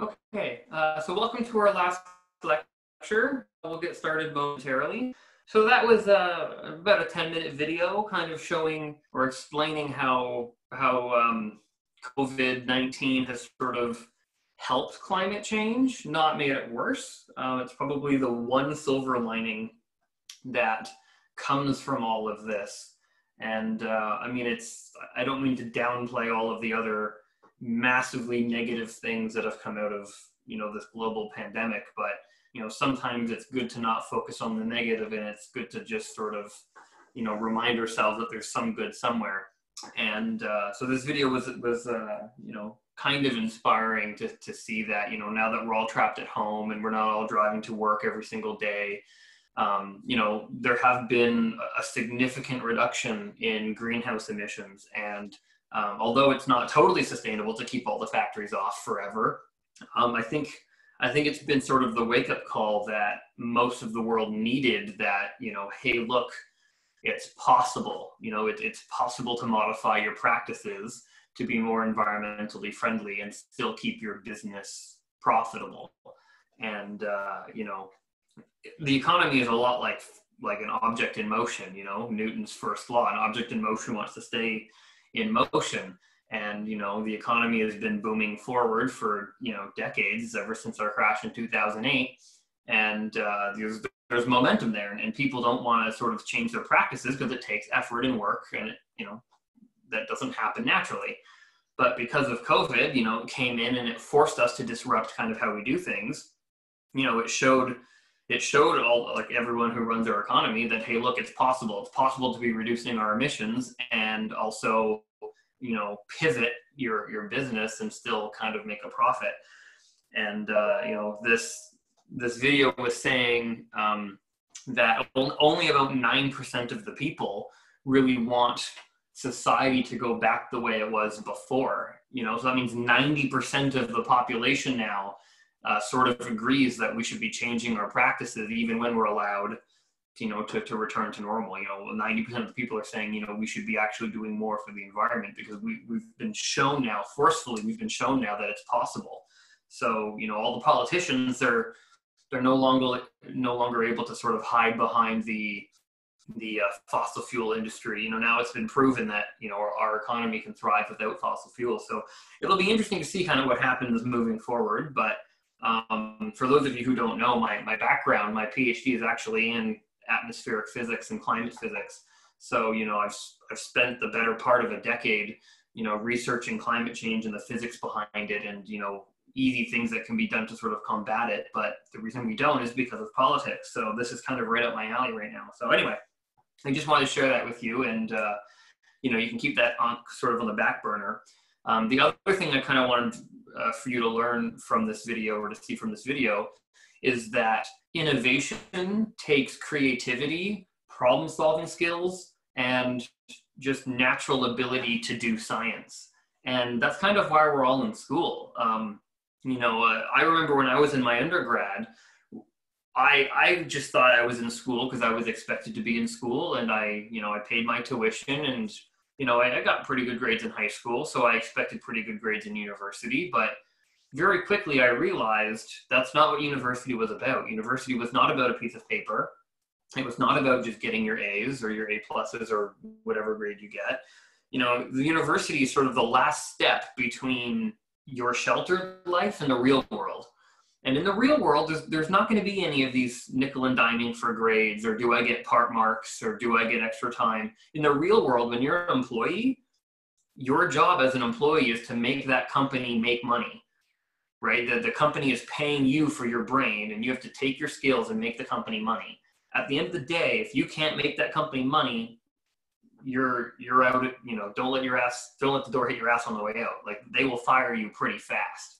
Okay, uh, so welcome to our last lecture. We'll get started momentarily. So that was uh, about a 10 minute video kind of showing or explaining how, how um, COVID-19 has sort of helped climate change, not made it worse. Uh, it's probably the one silver lining that comes from all of this. And uh, I mean, it's, I don't mean to downplay all of the other massively negative things that have come out of you know this global pandemic but you know sometimes it's good to not focus on the negative and it's good to just sort of you know remind ourselves that there's some good somewhere. And uh, so this video was was uh, you know kind of inspiring to, to see that you know now that we're all trapped at home and we're not all driving to work every single day um, you know there have been a significant reduction in greenhouse emissions. And um, although it's not totally sustainable to keep all the factories off forever, um, I think I think it's been sort of the wake up call that most of the world needed. That you know, hey, look, it's possible. You know, it, it's possible to modify your practices to be more environmentally friendly and still keep your business profitable. And uh, you know, the economy is a lot like like an object in motion. You know, Newton's first law: an object in motion wants to stay in motion. And you know the economy has been booming forward for you know decades ever since our crash in 2008 and uh, there's there's momentum there. And, and people don't want to sort of change their practices because it takes effort and work and it, you know that doesn't happen naturally. But because of covid you know it came in and it forced us to disrupt kind of how we do things. You know it showed it showed all like everyone who runs our economy that hey look it's possible. It's possible to be reducing our emissions and also you know pivot your your business and still kind of make a profit. And uh, you know this this video was saying um, that only about 9% of the people really want society to go back the way it was before you know? So that means 90% of the population now uh, sort of agrees that we should be changing our practices even when we're allowed you know to, to return to normal. You know 90% of the people are saying you know we should be actually doing more for the environment because we, we've been shown now forcefully we've been shown now that it's possible. So you know all the politicians they're they're no longer no longer able to sort of hide behind the the uh, fossil fuel industry. You know now it's been proven that you know our, our economy can thrive without fossil fuels so it'll be interesting to see kind of what happens moving forward but um, for those of you who don't know, my, my background, my PhD is actually in atmospheric physics and climate physics. So, you know, I've, I've spent the better part of a decade, you know, researching climate change and the physics behind it and, you know, easy things that can be done to sort of combat it. But the reason we don't is because of politics. So this is kind of right up my alley right now. So anyway, I just wanted to share that with you. And, uh, you know, you can keep that on sort of on the back burner. Um, the other thing I kind of wanted uh, for you to learn from this video or to see from this video is that innovation takes creativity, problem solving skills, and just natural ability to do science. And that's kind of why we're all in school. Um, you know, uh, I remember when I was in my undergrad, I, I just thought I was in school because I was expected to be in school and I, you know, I paid my tuition and you know, I, I got pretty good grades in high school, so I expected pretty good grades in university. But very quickly, I realized that's not what university was about. University was not about a piece of paper. It was not about just getting your A's or your A pluses or whatever grade you get. You know, the university is sort of the last step between your sheltered life and the real world. And in the real world, there's, there's not going to be any of these nickel and diming for grades or do I get part marks or do I get extra time. In the real world, when you're an employee, your job as an employee is to make that company make money, right? The, the company is paying you for your brain and you have to take your skills and make the company money. At the end of the day, if you can't make that company money, you're you're out you know don't let your ass don't let the door hit your ass on the way out like they will fire you pretty fast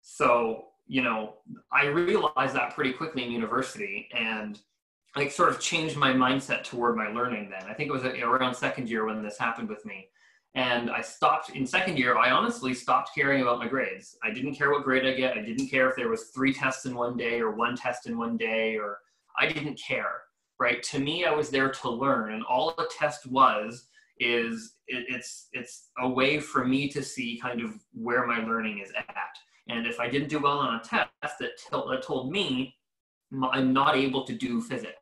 so you know, I realized that pretty quickly in university and like sort of changed my mindset toward my learning then. I think it was around second year when this happened with me. And I stopped in second year, I honestly stopped caring about my grades. I didn't care what grade I get. I didn't care if there was three tests in one day or one test in one day or I didn't care, right? To me, I was there to learn and all a test was is it, it's it's a way for me to see kind of where my learning is at And if I didn't do well on a test, that, told me I'm not able to do physics.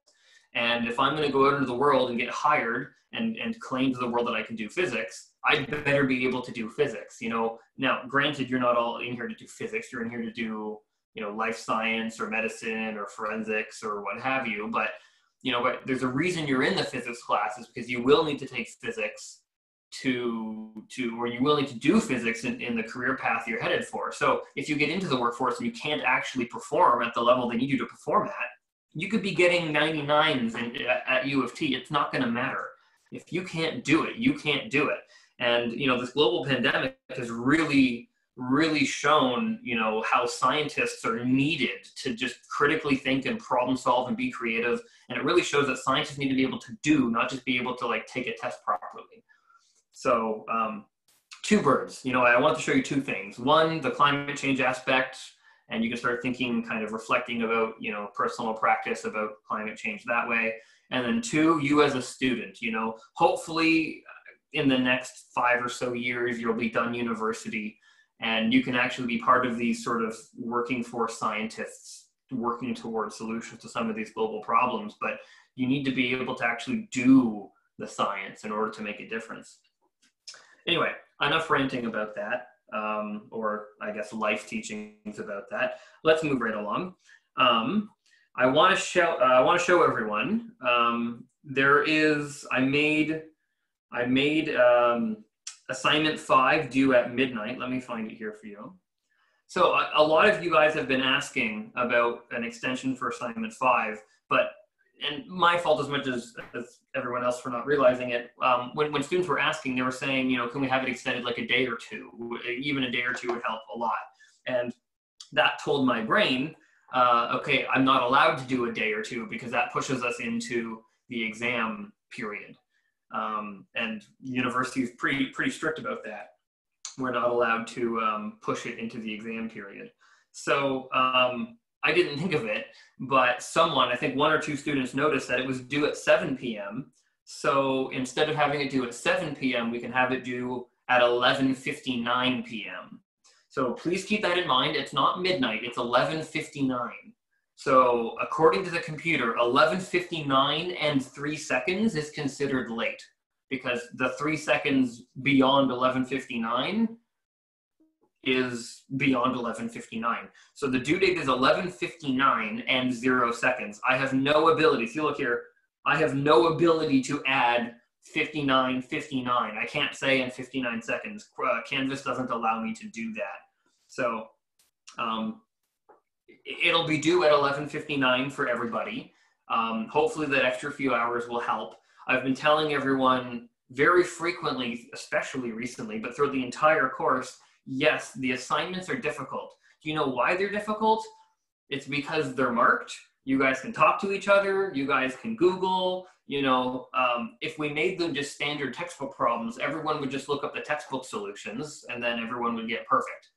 And if I'm going to go out into the world and get hired and, and claim to the world that I can do physics, I'd better be able to do physics. You know, now granted, you're not all in here to do physics. You're in here to do, you know, life science or medicine or forensics or what have you. But you know, but there's a reason you're in the physics classes because you will need to take physics to to or you willing to do physics in, in the career path you're headed for. So if you get into the workforce and you can't actually perform at the level they need you to perform at you could be getting 99s in, at u of t. It's not going to matter. If you can't do it you can't do it. And you know this global pandemic has really really shown you know how scientists are needed to just critically think and problem solve and be creative. And it really shows that scientists need to be able to do not just be able to like take a test properly so um, two birds. You know, I want to show you two things. One, the climate change aspect, and you can start thinking, kind of reflecting about, you know, personal practice about climate change that way. And then two, you as a student, you know, hopefully in the next five or so years, you'll be done university and you can actually be part of these sort of working force scientists working towards solutions to some of these global problems. But you need to be able to actually do the science in order to make a difference. Anyway, enough ranting about that, um, or I guess life teachings about that. Let's move right along. Um, I want to show. Uh, I want to show everyone. Um, there is. I made. I made um, assignment five due at midnight. Let me find it here for you. So a, a lot of you guys have been asking about an extension for assignment five, but and my fault as much as, as everyone else for not realizing it. Um, when, when students were asking, they were saying, you know, can we have it extended like a day or two? Even a day or two would help a lot. And that told my brain, uh, okay, I'm not allowed to do a day or two because that pushes us into the exam period. Um, and university is pretty, pretty strict about that. We're not allowed to um, push it into the exam period. So um, I didn't think of it, but someone, I think one or two students noticed that it was due at 7 p.m. So instead of having it due at 7 p.m., we can have it due at 11:59 p.m. So please keep that in mind. It's not midnight, it's 11:59. So according to the computer, 11:59 and 3 seconds is considered late because the 3 seconds beyond 11:59 is beyond 1159. So the due date is 1159 and zero seconds. I have no ability, if you look here, I have no ability to add 59, 59. I can't say in 59 seconds. Uh, Canvas doesn't allow me to do that. So um, it'll be due at 1159 for everybody. Um, hopefully that extra few hours will help. I've been telling everyone very frequently, especially recently, but through the entire course, yes, the assignments are difficult. Do you know why they're difficult? It's because they're marked. You guys can talk to each other. You guys can Google. You know, um, if we made them just standard textbook problems, everyone would just look up the textbook solutions and then everyone would get perfect.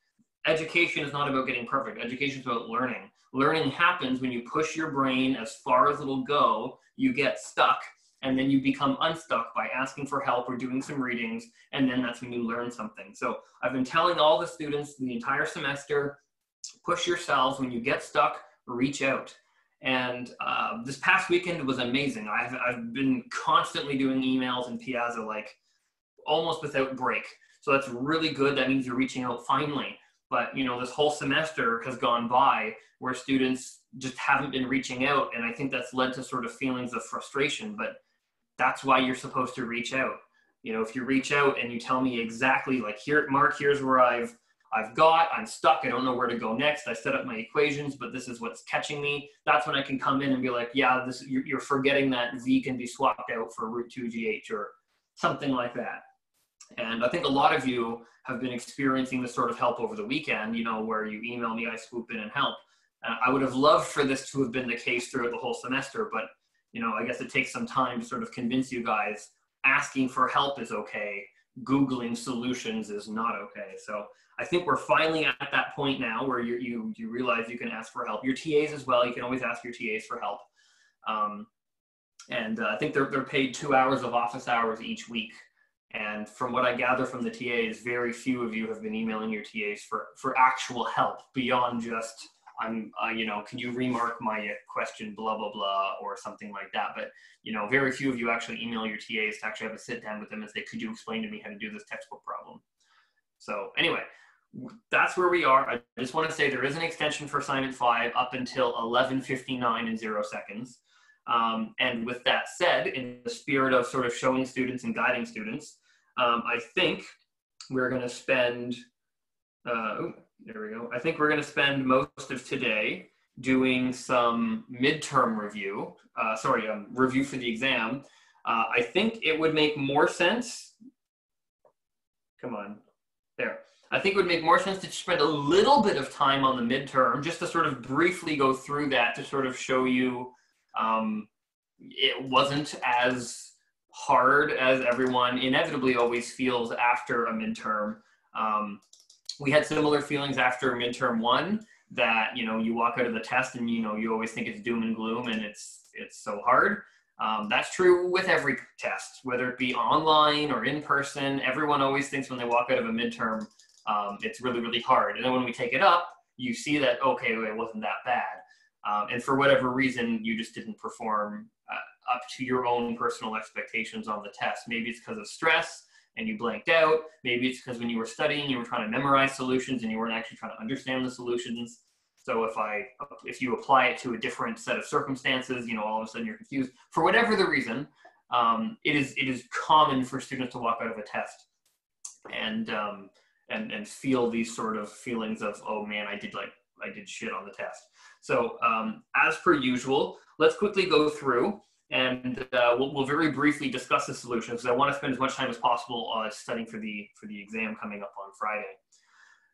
Education is not about getting perfect. Education is about learning. Learning happens when you push your brain as far as it'll go, you get stuck, and then you become unstuck by asking for help or doing some readings and then that's when you learn something. So i've been telling all the students the entire semester push yourselves. When you get stuck reach out. And uh, this past weekend was amazing. I've, I've been constantly doing emails and piazza like almost without break. So that's really good. That means you're reaching out finally. But you know this whole semester has gone by where students just haven't been reaching out and i think that's led to sort of feelings of frustration. But that's why you're supposed to reach out. You know if you reach out and you tell me exactly like here mark here's where i've i've got i'm stuck i don't know where to go next i set up my equations but this is what's catching me that's when i can come in and be like yeah this you're, forgetting that v can be swapped out for root 2 gh or something like that. And i think a lot of you have been experiencing this sort of help over the weekend you know where you email me i swoop in and help. Uh, i would have loved for this to have been the case throughout the whole semester but you know, I guess it takes some time to sort of convince you guys asking for help is okay. Googling solutions is not okay. So I think we're finally at that point now where you, you, you realize you can ask for help. Your TAs as well, you can always ask your TAs for help. Um, and uh, I think they're, they're paid two hours of office hours each week And from what I gather from the TAs, very few of you have been emailing your TAs for, for actual help beyond just, I'm, uh, you know, can you remark my question, blah, blah, blah, or something like that. But, you know, very few of you actually email your TAs to actually have a sit down with them and say, could you explain to me how to do this textbook problem? So anyway, that's where we are. I just want to say there is an extension for assignment five up until 11.59 in zero seconds. Um, and with that said, in the spirit of sort of showing students and guiding students, um, I think we're going to spend, uh, there we go. I think we're going to spend most of today doing some midterm review, uh, sorry, um, review for the exam. Uh, I think it would make more sense. Come on, there. I think it would make more sense to spend a little bit of time on the midterm just to sort of briefly go through that to sort of show you um, it wasn't as hard as everyone inevitably always feels after a midterm. Um, we had similar feelings after midterm one that you know you walk out of the test and you know you always think it's doom and gloom and it's it's so hard. Um, that's true with every test, whether it be online or in person. Everyone always thinks when they walk out of a midterm, um, it's really really hard, and then when we take it up, you see that okay, it wasn't that bad. Um, and for whatever reason, you just didn't perform uh, up to your own personal expectations on the test. Maybe it's because of stress and you blanked out. Maybe it's because when you were studying, you were trying to memorize solutions and you weren't actually trying to understand the solutions. So if I, if you apply it to a different set of circumstances, you know, all of a sudden you're confused. For whatever the reason, um, it is it is common for students to walk out of a test and um, and and feel these sort of feelings of, oh man, I did like I did shit on the test. So um, as per usual, let's quickly go through and uh, we'll, we'll, very briefly discuss the solution because I want to spend as much time as possible uh, studying for the, for the exam coming up on Friday.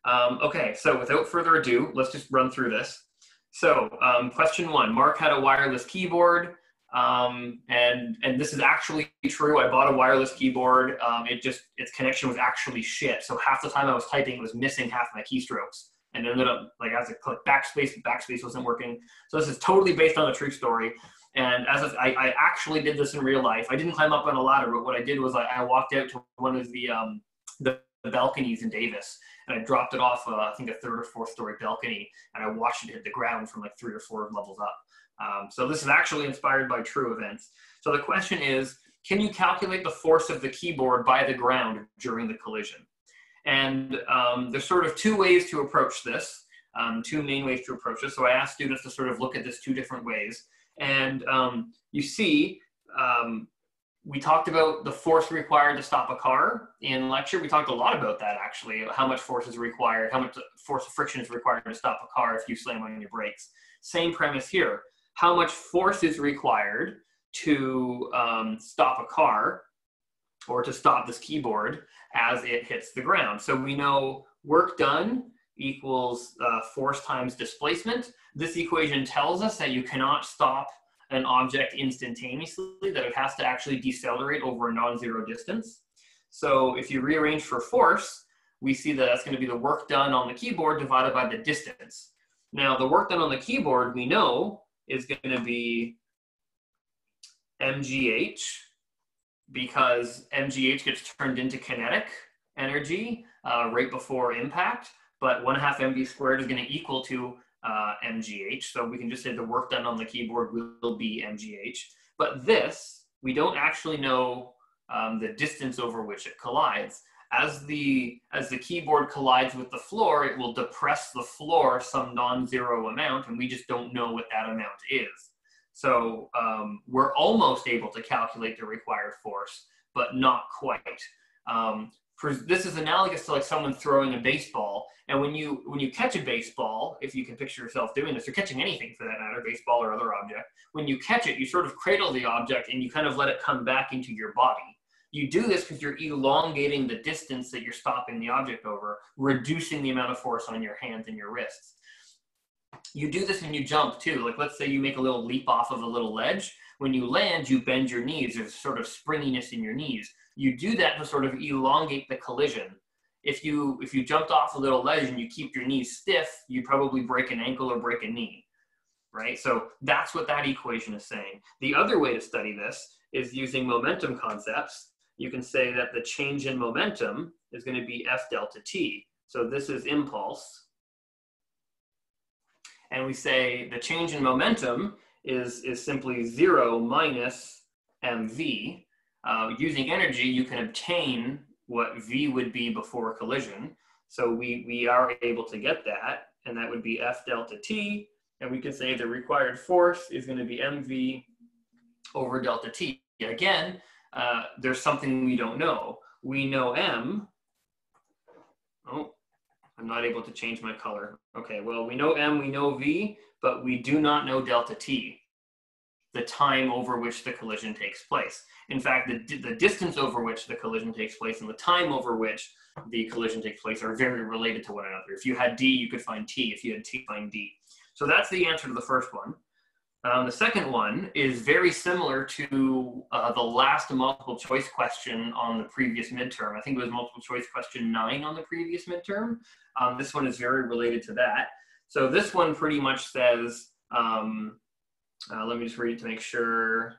Um, okay, so without further ado, let's just run through this. So um, question one, Mark had a wireless keyboard. Um, and and this is actually true. I bought a wireless keyboard. Um, it just its connection was actually shit. So half the time I was typing, it was missing half my keystrokes and ended up like as I click backspace, backspace wasn't working. So this is totally based on a true story. And as I, I actually did this in real life, I didn't climb up on a ladder, but what I did was I, I walked out to one of the, um, the, the balconies in Davis, and I dropped it off, uh, I think a third or fourth story balcony, and I watched it hit the ground from like three or four levels up. Um, so this is actually inspired by true events. So the question is, can you calculate the force of the keyboard by the ground during the collision? And um, there's sort of two ways to approach this, um, two main ways to approach this. So I asked students to sort of look at this two different ways. And um, you see, um, we talked about the force required to stop a car in lecture. We talked a lot about that actually, how much force is required, how much force of friction is required to stop a car if you slam on your brakes. Same premise here. How much force is required to um, stop a car or to stop this keyboard as it hits the ground. So we know work done equals uh, force times displacement. This equation tells us that you cannot stop an object instantaneously, that it has to actually decelerate over a non-zero distance. So if you rearrange for force, we see that that's going to be the work done on the keyboard divided by the distance. Now, the work done on the keyboard, we know, is going to be mgh, because mgh gets turned into kinetic energy uh, right before impact, but one half mv squared is going to equal to uh, mgh. So we can just say the work done on the keyboard will be mgh. But this, we don't actually know um, the distance over which it collides. As the, as the keyboard collides with the floor, it will depress the floor some non-zero amount, and we just don't know what that amount is. So um, we're almost able to calculate the required force, but not quite. Um, this is analogous to like someone throwing a baseball. And when you when you catch a baseball, if you can picture yourself doing this, or catching anything for that matter, baseball or other object, when you catch it, you sort of cradle the object and you kind of let it come back into your body. You do this because you're elongating the distance that you're stopping the object over, reducing the amount of force on your hands and your wrists you do this when you jump too. Like let's say you make a little leap off of a little ledge. When you land, you bend your knees. There's sort of springiness in your knees. You do that to sort of elongate the collision. If you if you jumped off a little ledge and you keep your knees stiff, you'd probably break an ankle or break a knee. Right? So that's what that equation is saying. The other way to study this is using momentum concepts you can say that the change in momentum is going to be F delta T. So this is impulse. And we say the change in momentum is, is simply zero minus mv. Uh, using energy, you can obtain what v would be before collision. So we, we are able to get that, and that would be F delta T. And we can say the required force is going to be mv over delta T. Again, uh, there's something we don't know. We know M. Oh, I'm not able to change my color. Okay, well, we know M, we know V, but we do not know delta T, the time over which the collision takes place. In fact, the, the distance over which the collision takes place and the time over which the collision takes place are very related to one another. If you had D, you could find T. If you had T, find D. So that's the answer to the first one. Um, the second one is very similar to uh, the last multiple choice question on the previous midterm. I think it was multiple choice question nine on the previous midterm. Um, this one is very related to that. So this one pretty much says, um, uh, let me just read it to make sure.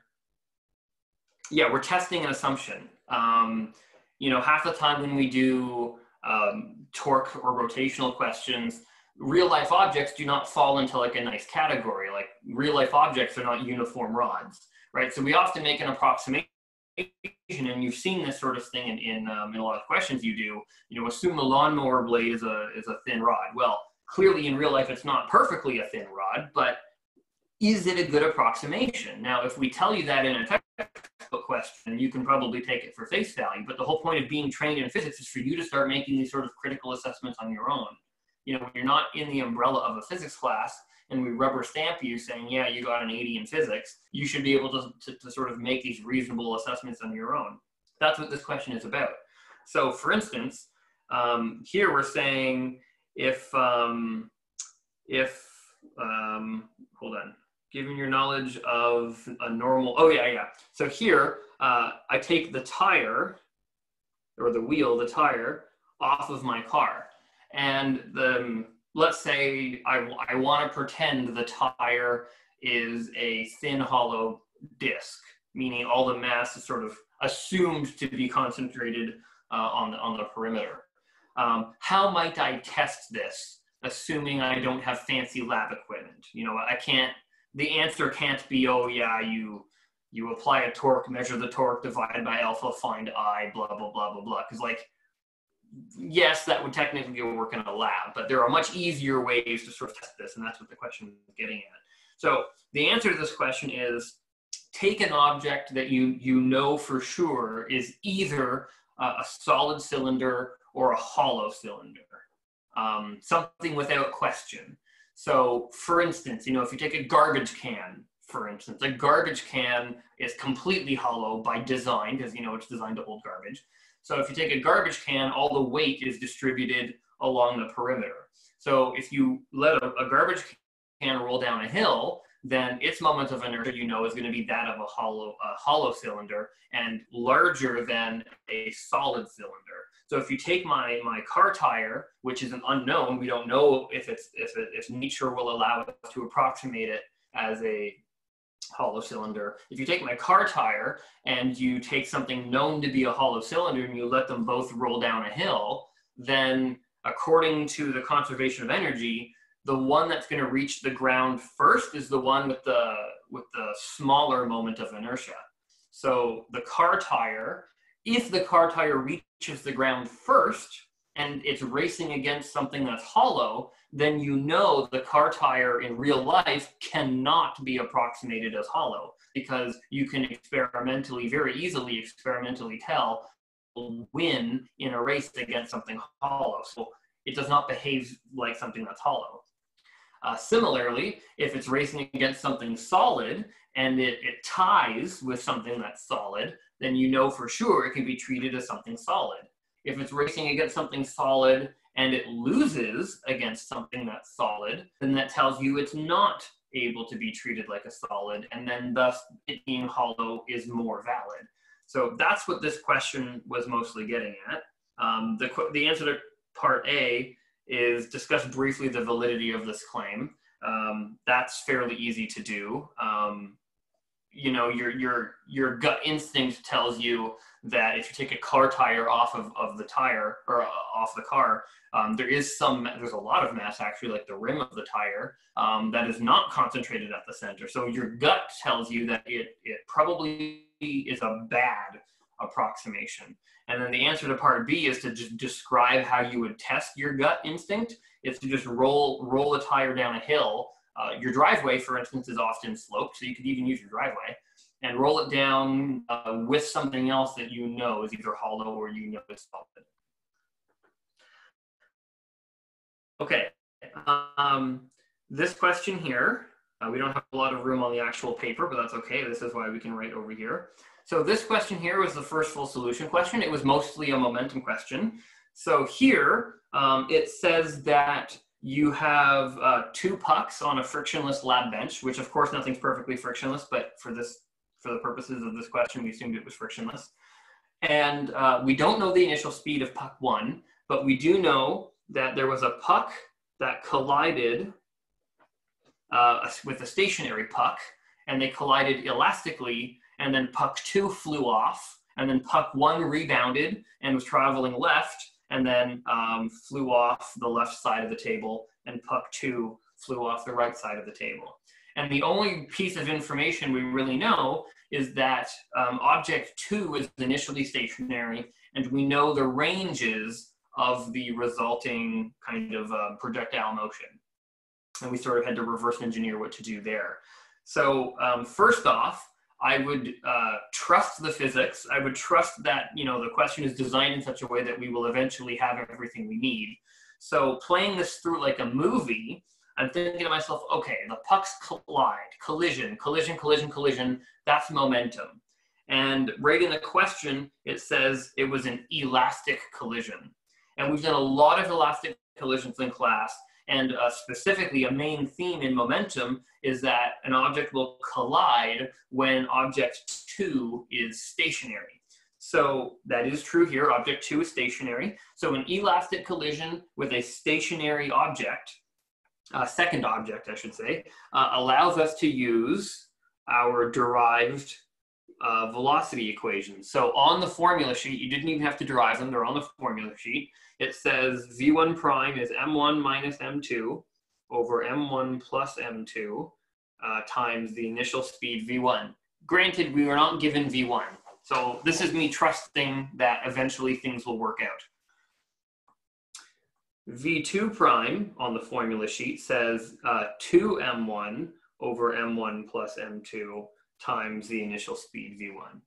Yeah, we're testing an assumption. Um, you know, half the time when we do um, torque or rotational questions, real life objects do not fall into like a nice category. Like real life objects are not uniform rods, right? So we often make an approximation, and you've seen this sort of thing in in, um, in a lot of questions you do. You know, assume the lawnmower blade is a is a thin rod. Well, clearly in real life it's not perfectly a thin rod, but is it a good approximation? Now, if we tell you that in a textbook question, you can probably take it for face value. But the whole point of being trained in physics is for you to start making these sort of critical assessments on your own you know, when you're not in the umbrella of a physics class and we rubber stamp you saying, yeah, you got an 80 in physics, you should be able to, to, to sort of make these reasonable assessments on your own. That's what this question is about. So for instance, um, here we're saying if, um, if, um, hold on, given your knowledge of a normal, oh yeah, yeah. So here, uh, I take the tire, or the wheel, the tire, off of my car and the let's say I, I want to pretend the tire is a thin hollow disc, meaning all the mass is sort of assumed to be concentrated uh, on, the, on the perimeter. Um, how might I test this, assuming I don't have fancy lab equipment? You know, I can't, the answer can't be, oh yeah, you, you apply a torque, measure the torque, divide by alpha, find I, blah, blah, blah, blah, blah. Because like, yes, that would technically work in a lab, but there are much easier ways to sort of test this, and that's what the question is getting at. So the answer to this question is take an object that you, you know for sure is either uh, a solid cylinder or a hollow cylinder, um, something without question. So for instance, you know, if you take a garbage can, for instance, a garbage can is completely hollow by design because, you know, it's designed to hold garbage. So if you take a garbage can, all the weight is distributed along the perimeter. So if you let a, a garbage can roll down a hill, then its moment of inertia, you know, is going to be that of a hollow, a hollow cylinder and larger than a solid cylinder. So if you take my, my car tire, which is an unknown, we don't know if it's if, it, if nature will allow us to approximate it as a hollow cylinder. If you take my car tire and you take something known to be a hollow cylinder and you let them both roll down a hill, then according to the conservation of energy, the one that's going to reach the ground first is the one with the with the smaller moment of inertia. So the car tire, if the car tire reaches the ground first and it's racing against something that's hollow, then you know the car tire in real life cannot be approximated as hollow because you can experimentally, very easily experimentally tell win in a race against something hollow. So it does not behave like something that's hollow. Uh, similarly, if it's racing against something solid and it, it ties with something that's solid, then you know for sure it can be treated as something solid. If it's racing against something solid and it loses against something that's solid, then that tells you it's not able to be treated like a solid, and then thus it being hollow is more valid. So that's what this question was mostly getting at. Um, the, the answer to part A is discuss briefly the validity of this claim. Um, that's fairly easy to do. Um, you know your your your gut instinct tells you that if you take a car tire off of, of the tire or uh, off the car um, there is some there's a lot of mass actually like the rim of the tire um, that is not concentrated at the center so your gut tells you that it it probably is a bad approximation and then the answer to part b is to just describe how you would test your gut instinct it's to just roll roll a tire down a hill uh, your driveway, for instance, is often sloped, so you could even use your driveway and roll it down uh, with something else that you know is either hollow or you know is solid. Okay, um, this question here, uh, we don't have a lot of room on the actual paper, but that's okay. This is why we can write over here. So this question here was the first full solution question. It was mostly a momentum question. So here um, it says that you have uh, two pucks on a frictionless lab bench, which of course nothing's perfectly frictionless, but for this, for the purposes of this question, we assumed it was frictionless. And uh, we don't know the initial speed of puck one, but we do know that there was a puck that collided uh, with a stationary puck, and they collided elastically, and then puck two flew off, and then puck one rebounded and was traveling left, and then um, flew off the left side of the table, and puck two flew off the right side of the table. And the only piece of information we really know is that um, object two is initially stationary, and we know the ranges of the resulting kind of uh, projectile motion. And we sort of had to reverse engineer what to do there. So um, first off, I would uh, trust the physics. I would trust that you know the question is designed in such a way that we will eventually have everything we need. So playing this through like a movie, I'm thinking to myself, okay, the pucks collide, collision, collision, collision, collision. That's momentum. And right in the question, it says it was an elastic collision. And we've done a lot of elastic collisions in class. And uh, specifically, a main theme in momentum is that an object will collide when object two is stationary. So that is true here. Object two is stationary. So an elastic collision with a stationary object, uh, second object, I should say, uh, allows us to use our derived uh, velocity equations. So on the formula sheet, you didn't even have to derive them, they're on the formula sheet. It says V1 prime is M1 minus M2 over M1 plus M2 uh, times the initial speed V1. Granted, we were not given V1. So this is me trusting that eventually things will work out. V2 prime on the formula sheet says uh, 2M1 over M1 plus M2 times the initial speed V1.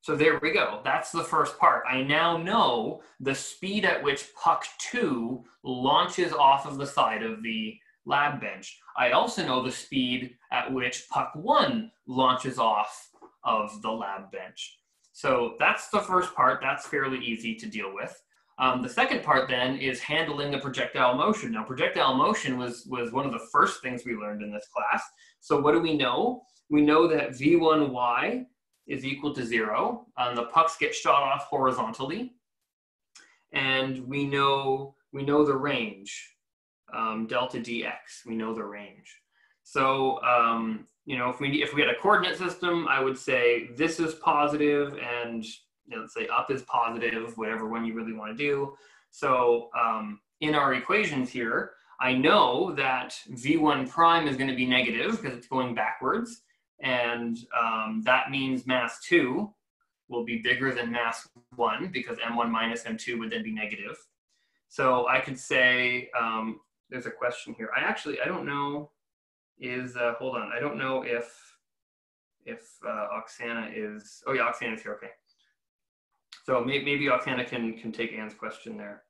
So there we go. That's the first part. I now know the speed at which puck two launches off of the side of the lab bench. I also know the speed at which puck one launches off of the lab bench. So that's the first part. That's fairly easy to deal with. Um, the second part then is handling the projectile motion. Now, projectile motion was, was one of the first things we learned in this class. So what do we know? We know that V1y is equal to zero. Um, the pucks get shot off horizontally. And we know, we know the range, um, delta dx, we know the range. So, um, you know, if we, if we had a coordinate system, I would say this is positive and you know, let's say up is positive, whatever one you really want to do. So um, in our equations here, I know that V1 prime is going to be negative because it's going backwards. And um, that means mass 2 will be bigger than mass 1 because m1 minus m2 would then be negative. So I could say, um, there's a question here. I actually, I don't know, is, uh, hold on, I don't know if, if uh, Oksana is, oh yeah, Oksana is here, okay. So maybe, maybe Oksana can, can take Anne's question there.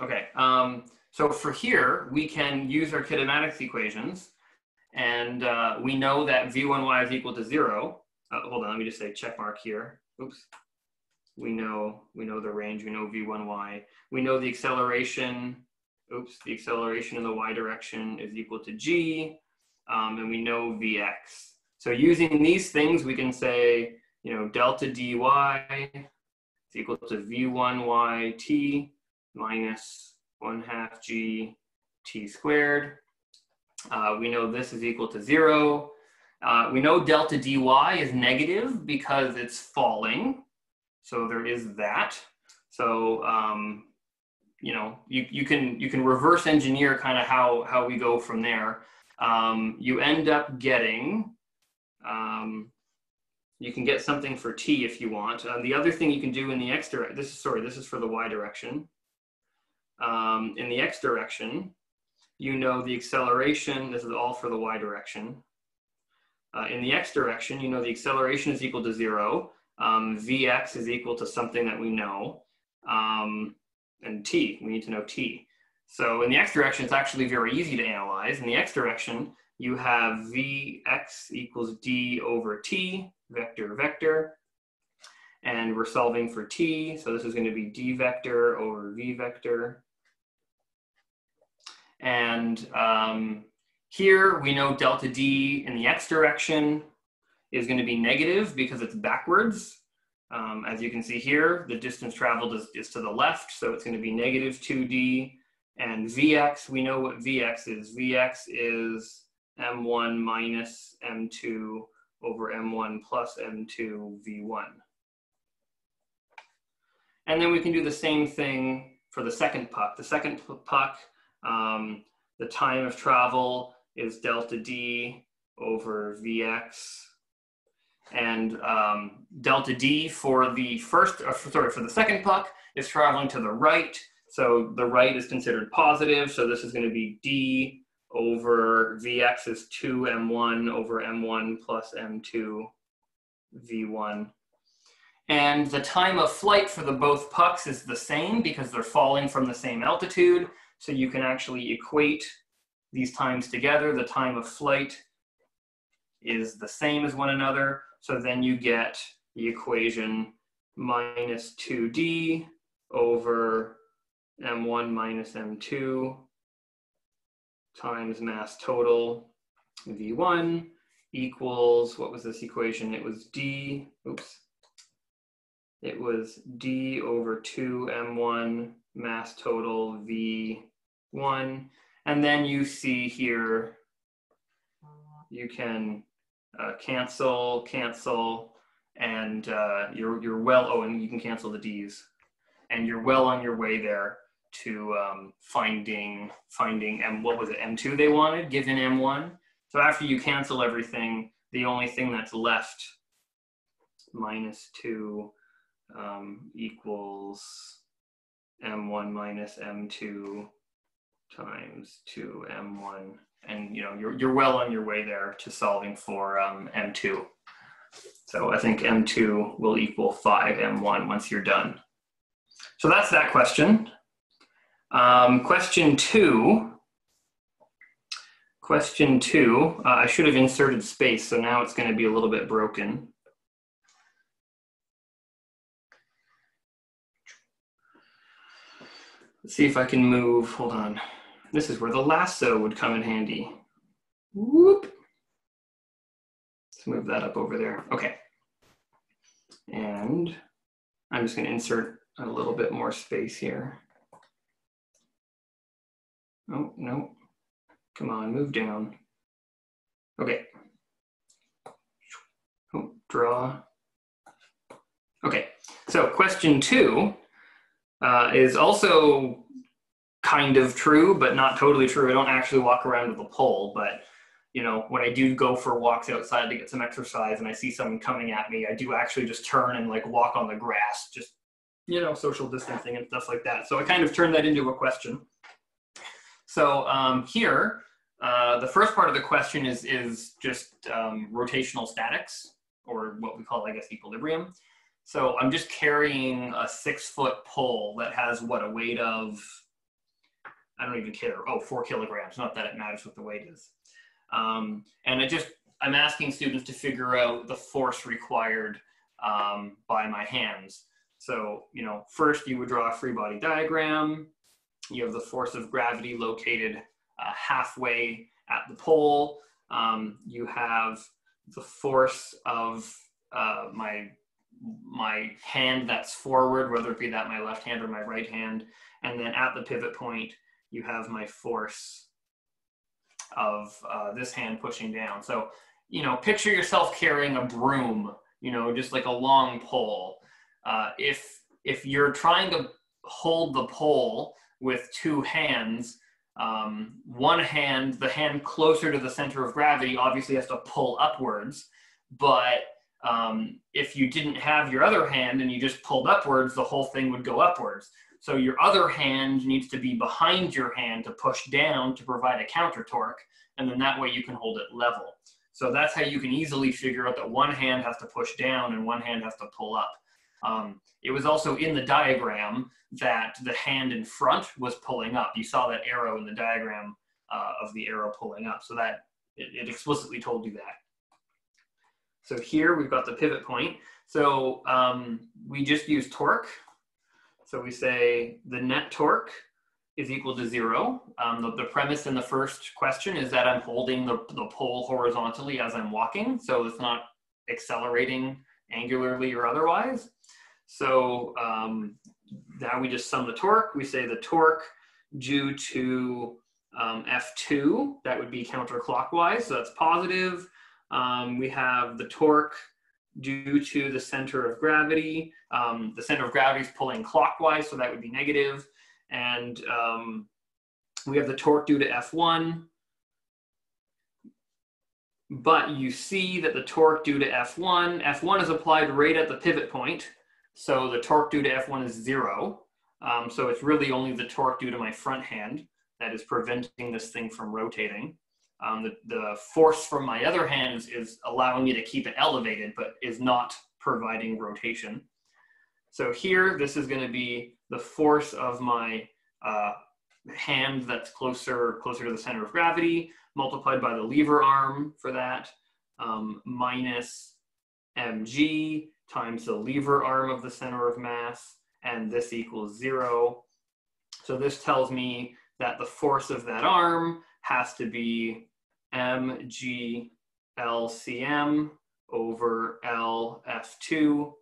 Okay, um, so for here, we can use our kinematics equations and uh, we know that v1y is equal to zero. Uh, hold on, let me just say check mark here. Oops. We know, we know the range, we know v1y. We know the acceleration, oops, the acceleration in the y direction is equal to g, um, and we know vx. So using these things, we can say, you know, delta dy is equal to v1y t minus 1 half g t squared uh, we know this is equal to zero. Uh, we know delta dy is negative because it's falling. So there is that. So, um, you know, you, you, can, you can reverse engineer kind of how, how we go from there. Um, you end up getting, um, you can get something for t if you want. Uh, the other thing you can do in the x direction, this is, sorry, this is for the y direction. Um, in the x direction, you know the acceleration, this is all for the y direction. Uh, in the x direction, you know the acceleration is equal to zero. Um, Vx is equal to something that we know. Um, and t, we need to know t. So in the x direction, it's actually very easy to analyze. In the x direction, you have Vx equals d over t, vector, vector. And we're solving for t, so this is going to be d vector over v vector. And um, here we know delta D in the x direction is going to be negative because it's backwards. Um, as you can see here, the distance traveled is, is to the left, so it's going to be negative 2D. And Vx, we know what Vx is. Vx is m1 minus m2 over m1 plus m2 v1. And then we can do the same thing for the second puck. The second puck, um, the time of travel is delta D over Vx. And um, delta D for the first, uh, sorry, for the second puck is traveling to the right. So the right is considered positive. So this is going to be D over Vx is 2m1 over m1 plus m2 v1. And the time of flight for the both pucks is the same because they're falling from the same altitude. So you can actually equate these times together, the time of flight is the same as one another. So then you get the equation minus 2d over m1 minus m2 times mass total v1 equals, what was this equation? It was d, oops. It was d over 2 m1 mass total v1 and then you see here, you can uh, cancel, cancel, and uh, you're, you're well, oh, and you can cancel the Ds. And you're well on your way there to um, finding, finding M, what was it, M2 they wanted, given M1. So after you cancel everything, the only thing that's left, minus 2 um, equals M1 minus M2 times 2m1 and you know you're, you're well on your way there to solving for um, m2 so i think m2 will equal 5m1 once you're done. So that's that question. Um, question two. Question two uh, i should have inserted space so now it's going to be a little bit broken Let's see if I can move, hold on. This is where the lasso would come in handy. Whoop. Let's move that up over there. Okay. And I'm just gonna insert a little bit more space here. Oh, no. Come on, move down. Okay. Oh, draw. Okay, so question two uh, is also kind of true, but not totally true. I don't actually walk around with a pole, but you know, when I do go for walks outside to get some exercise and I see someone coming at me, I do actually just turn and like walk on the grass, just, you know, social distancing and stuff like that. So I kind of turned that into a question. So um, here, uh, the first part of the question is, is just um, rotational statics, or what we call, I guess, equilibrium. So I'm just carrying a six foot pole that has what a weight of, I don't even care. Oh, four kilograms. Not that it matters what the weight is. Um, and I just, I'm asking students to figure out the force required um, by my hands. So, you know, first you would draw a free body diagram. You have the force of gravity located uh, halfway at the pole. Um, you have the force of uh, my my hand that's forward, whether it be that my left hand or my right hand. And then at the pivot point, you have my force of uh, this hand pushing down. So you know, picture yourself carrying a broom, you know, just like a long pole. Uh, if if you're trying to hold the pole with two hands, um, one hand, the hand closer to the center of gravity, obviously has to pull upwards. But um, if you didn't have your other hand and you just pulled upwards, the whole thing would go upwards. So your other hand needs to be behind your hand to push down to provide a counter torque, and then that way you can hold it level. So that's how you can easily figure out that one hand has to push down and one hand has to pull up. Um, it was also in the diagram that the hand in front was pulling up. You saw that arrow in the diagram uh, of the arrow pulling up. So that it, it, explicitly told you that. So here we've got the pivot point. So um, we just use torque. So we say the net torque is equal to zero. Um, the, the, premise in the first question is that I'm holding the, the pole horizontally as I'm walking, so it's not accelerating angularly or otherwise. So um, now we just sum the torque. We say the torque due to um, F2, that would be counterclockwise, so that's positive. Um, we have the torque due to the center of gravity. Um, the center of gravity is pulling clockwise, so that would be negative. And um, we have the torque due to F1. But you see that the torque due to F1, F1 is applied right at the pivot point. So the torque due to F1 is zero. Um, so it's really only the torque due to my front hand that is preventing this thing from rotating. Um, the, the force from my other hand is, is allowing me to keep it elevated, but is not providing rotation. So here, this is gonna be the force of my uh, hand that's closer, closer to the center of gravity, multiplied by the lever arm for that, um, minus mg times the lever arm of the center of mass, and this equals zero. So this tells me that the force of that arm has to be mg LCM over LF2.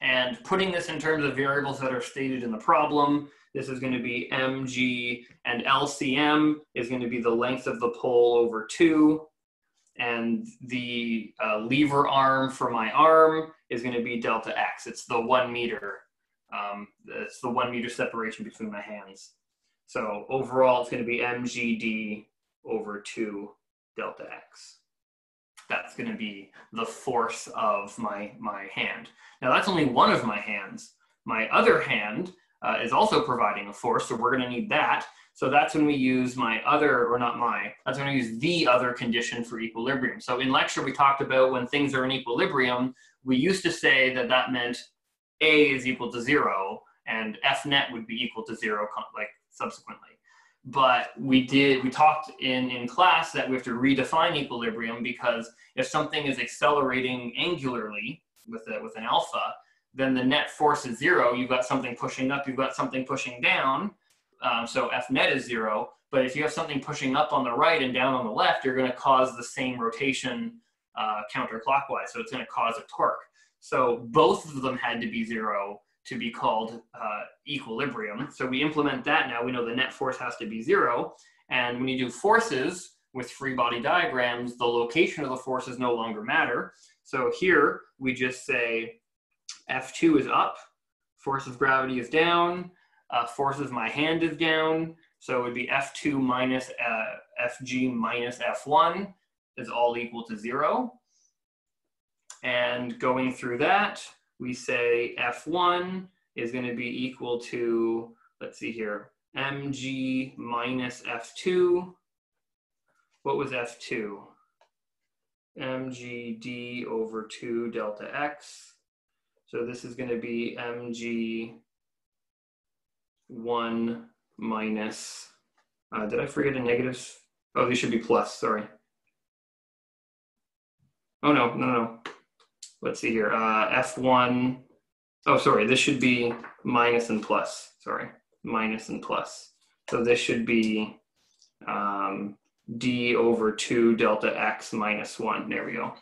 And putting this in terms of variables that are stated in the problem, this is going to be mg and LCM is going to be the length of the pole over 2. And the uh, lever arm for my arm is going to be delta x. It's the one meter. Um, it's the one meter separation between my hands. So overall, it's going to be mgd over 2 delta x. That's going to be the force of my, my hand. Now, that's only one of my hands. My other hand uh, is also providing a force, so we're going to need that. So that's when we use my other, or not my, that's when we use the other condition for equilibrium. So in lecture, we talked about when things are in equilibrium, we used to say that that meant A is equal to zero and F net would be equal to zero like subsequently. But we did, we talked in, in class that we have to redefine equilibrium because if something is accelerating angularly with, a, with an alpha, then the net force is zero. You've got something pushing up, you've got something pushing down. Um, so F net is zero. But if you have something pushing up on the right and down on the left, you're going to cause the same rotation uh, counterclockwise. So it's going to cause a torque. So both of them had to be zero to be called uh, equilibrium. So we implement that now. We know the net force has to be zero. And when you do forces with free body diagrams, the location of the forces no longer matter. So here we just say F2 is up, force of gravity is down, uh, force of my hand is down. So it would be F2 minus uh, Fg minus F1 is all equal to zero. And going through that, we say F1 is going to be equal to, let's see here, mg minus F2. What was F2? mgd over 2 delta x. So this is going to be mg 1 minus, uh, did I forget a negative? Oh, these should be plus, sorry. Oh, no, no, no. Let's see here. Uh, F1. Oh, sorry. This should be minus and plus. Sorry. Minus and plus. So this should be um, d over 2 delta x minus 1. There we go.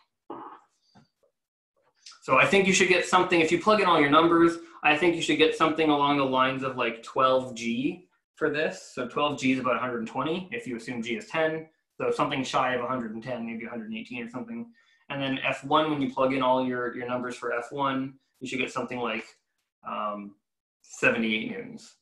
So I think you should get something, if you plug in all your numbers, I think you should get something along the lines of like 12g for this. So 12g is about 120 if you assume g is 10. So something shy of 110, maybe 118 or something. And then F1, when you plug in all your, your numbers for F1, you should get something like um, 78 newtons.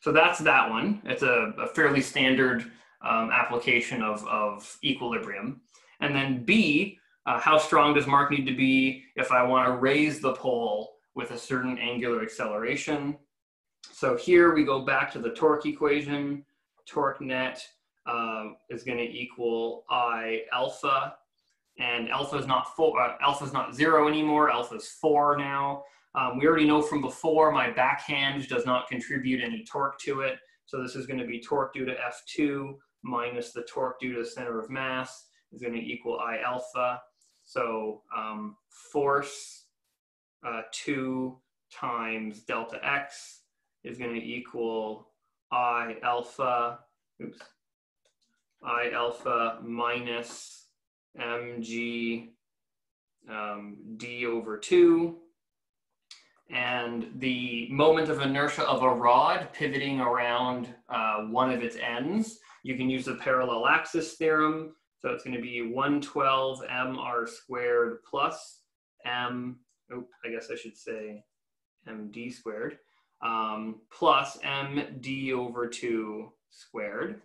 So that's that one. It's a, a fairly standard um, application of, of equilibrium. And then B, uh, how strong does Marc need to be if I want to raise the pole with a certain angular acceleration? So here we go back to the torque equation. Torque net uh, is going to equal I alpha, and alpha is not four, uh, alpha is not zero anymore. Alpha is four now. Um, we already know from before my backhand does not contribute any torque to it. So this is going to be torque due to F2 minus the torque due to the center of mass is going to equal I alpha. So um, force uh, 2 times delta x is going to equal I alpha, oops, I alpha minus mg um, d over 2. And the moment of inertia of a rod pivoting around uh, one of its ends, you can use the parallel axis theorem so it's going to be 112 mr squared plus m, oh, I guess I should say md squared, um, plus md over 2 squared.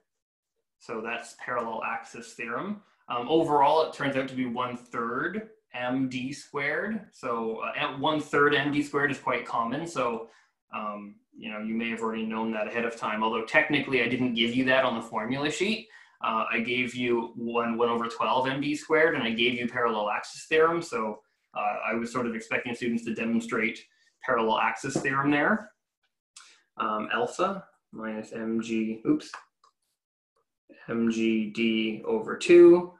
So that's parallel axis theorem. Um, overall, it turns out to be one third md squared. So uh, one third md squared is quite common. So um, you know you may have already known that ahead of time. Although technically, I didn't give you that on the formula sheet. Uh, I gave you one, 1 over 12 md squared, and I gave you parallel axis theorem. So uh, I was sort of expecting students to demonstrate parallel axis theorem there. Um, alpha minus mg, oops, mgd over 2,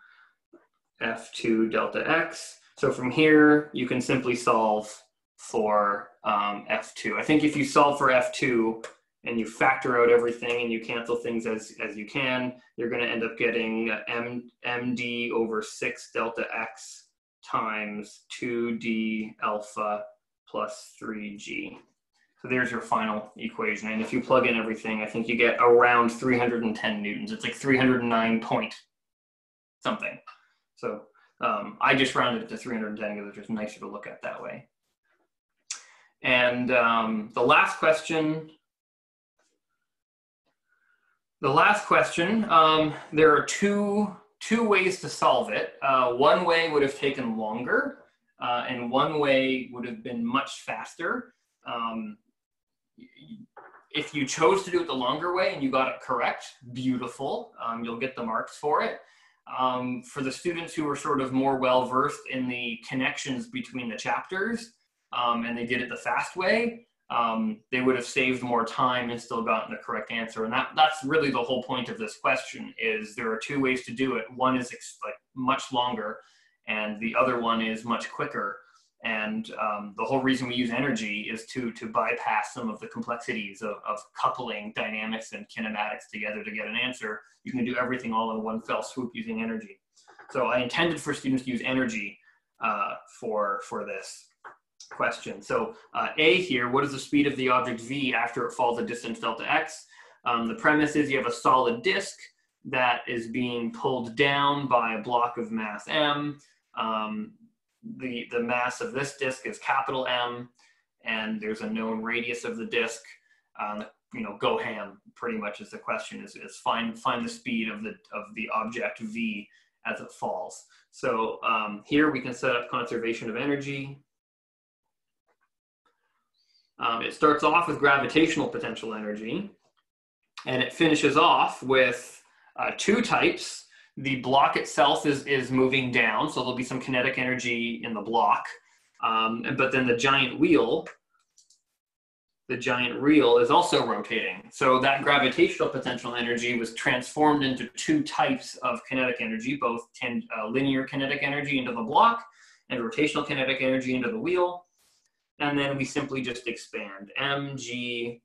f2 delta x. So from here, you can simply solve for um, f2. I think if you solve for f2, and you factor out everything and you cancel things as, as you can, you're going to end up getting M, md over 6 delta x times 2d alpha plus 3g. So there's your final equation. And if you plug in everything, I think you get around 310 newtons. It's like 309 point something. So um, I just rounded it to 310 because it's just nicer to look at that way. And um, the last question the last question, um, there are two, two ways to solve it. Uh, one way would have taken longer, uh, and one way would have been much faster. Um, if you chose to do it the longer way and you got it correct, beautiful. Um, you'll get the marks for it. Um, for the students who were sort of more well versed in the connections between the chapters um, and they did it the fast way, um, they would have saved more time and still gotten the correct answer. And that, that's really the whole point of this question is there are two ways to do it. One is like much longer and the other one is much quicker. And um, the whole reason we use energy is to, to bypass some of the complexities of, of coupling dynamics and kinematics together to get an answer. You can do everything all in one fell swoop using energy. So I intended for students to use energy uh, for, for this question. So uh, A here, what is the speed of the object V after it falls a distance delta x? Um, the premise is you have a solid disk that is being pulled down by a block of mass m. Um, the, the mass of this disk is capital M, and there's a known radius of the disk. Um, you know, go ham pretty much is the question is, is find, find the speed of the, of the object V as it falls. So um, here we can set up conservation of energy. Um, it starts off with gravitational potential energy, and it finishes off with uh, two types. The block itself is, is moving down, so there'll be some kinetic energy in the block. Um, but then the giant wheel, the giant reel is also rotating. So that gravitational potential energy was transformed into two types of kinetic energy, both ten, uh, linear kinetic energy into the block and rotational kinetic energy into the wheel and then we simply just expand. mg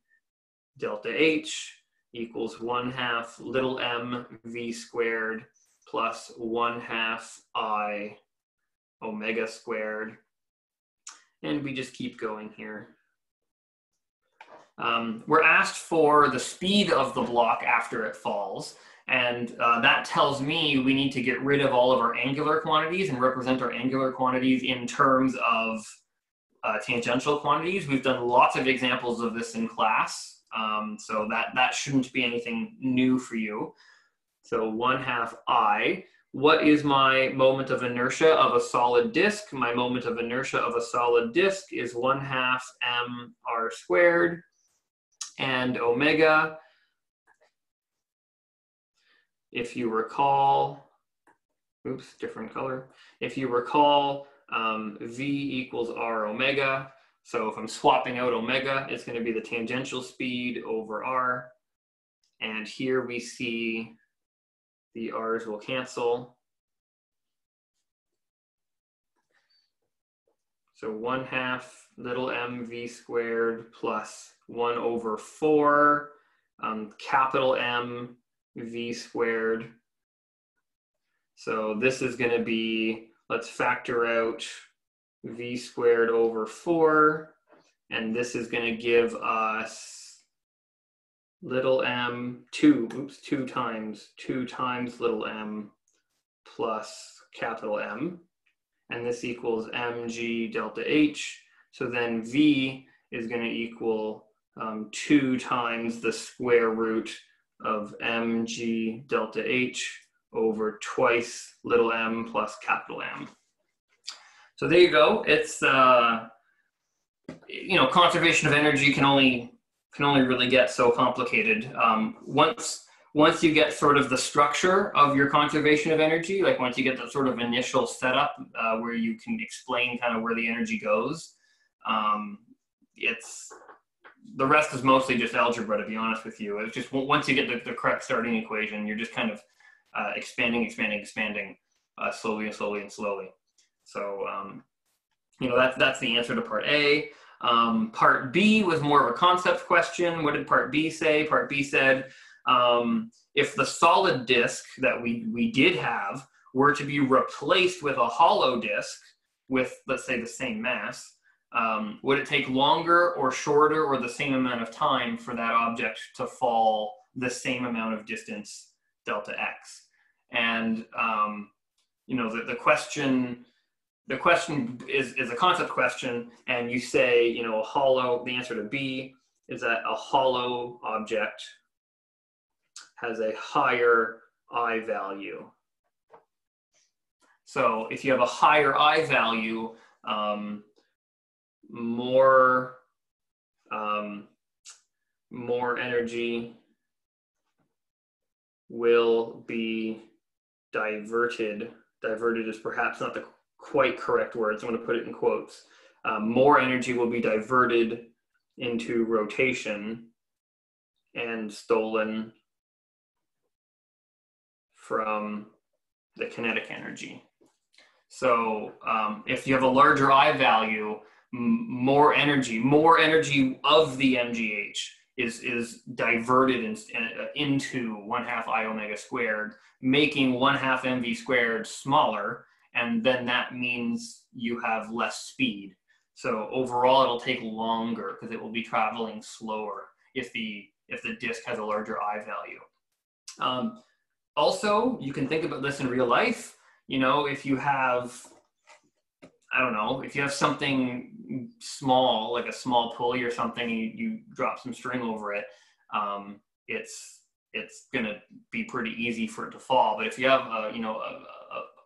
delta h equals 1 half little m v squared plus 1 half i omega squared. And we just keep going here. um, we're asked for the speed of the block after it falls. And uh, that tells me we need to get rid of all of our angular quantities and represent our angular quantities in terms of uh, tangential quantities. We've done lots of examples of this in class. Um, so that, that shouldn't be anything new for you. So 1 half I. What is my moment of inertia of a solid disk? My moment of inertia of a solid disk is 1 half m r squared and omega. If you recall, oops, different color. If you recall, um, V equals R omega. So if I'm swapping out omega, it's going to be the tangential speed over R. And here we see the R's will cancel. So 1 half little mv squared plus 1 over 4 um, capital M v squared. So this is going to be, let's factor out v squared over 4. And this is going to give us little m 2, oops, 2 times, 2 times little m plus capital M. And this equals mg delta h. So then v is going to equal um, 2 times the square root of mg delta h over twice little m plus capital M. So there you go. It's, uh, you know, conservation of energy can only can only really get so complicated. Um, once once you get sort of the structure of your conservation of energy, like once you get the sort of initial setup uh, where you can explain kind of where the energy goes, um, it's the rest is mostly just algebra, to be honest with you. It's just once you get the, the correct starting equation, you're just kind of uh, expanding, expanding, expanding uh, slowly and slowly and slowly. So, um, you know, that's, that's the answer to part A. Um, part B was more of a concept question. What did part B say? Part B said, um, if the solid disk that we, we did have were to be replaced with a hollow disk with, let's say, the same mass, um, would it take longer or shorter or the same amount of time for that object to fall the same amount of distance delta x? And um, you know the, the question the question is, is a concept question and you say you know a hollow the answer to b is that a hollow object has a higher i value so if you have a higher i value um, more um, more energy will be diverted. Diverted is perhaps not the quite correct words. I'm going to put it in quotes. Um, more energy will be diverted into rotation and stolen from the kinetic energy. So um, if you have a larger I value, more energy, more energy of the MGH is is diverted in, uh, into one half I omega squared, making one half mv squared smaller, and then that means you have less speed. So overall, it'll take longer because it will be traveling slower if the if the disk has a larger I value. Um, also, you can think about this in real life. You know, if you have I don't know, if you have something small, like a small pulley or something, you, you drop some string over it, um, it's it's to be pretty easy for it to fall. But if you have, a, you know,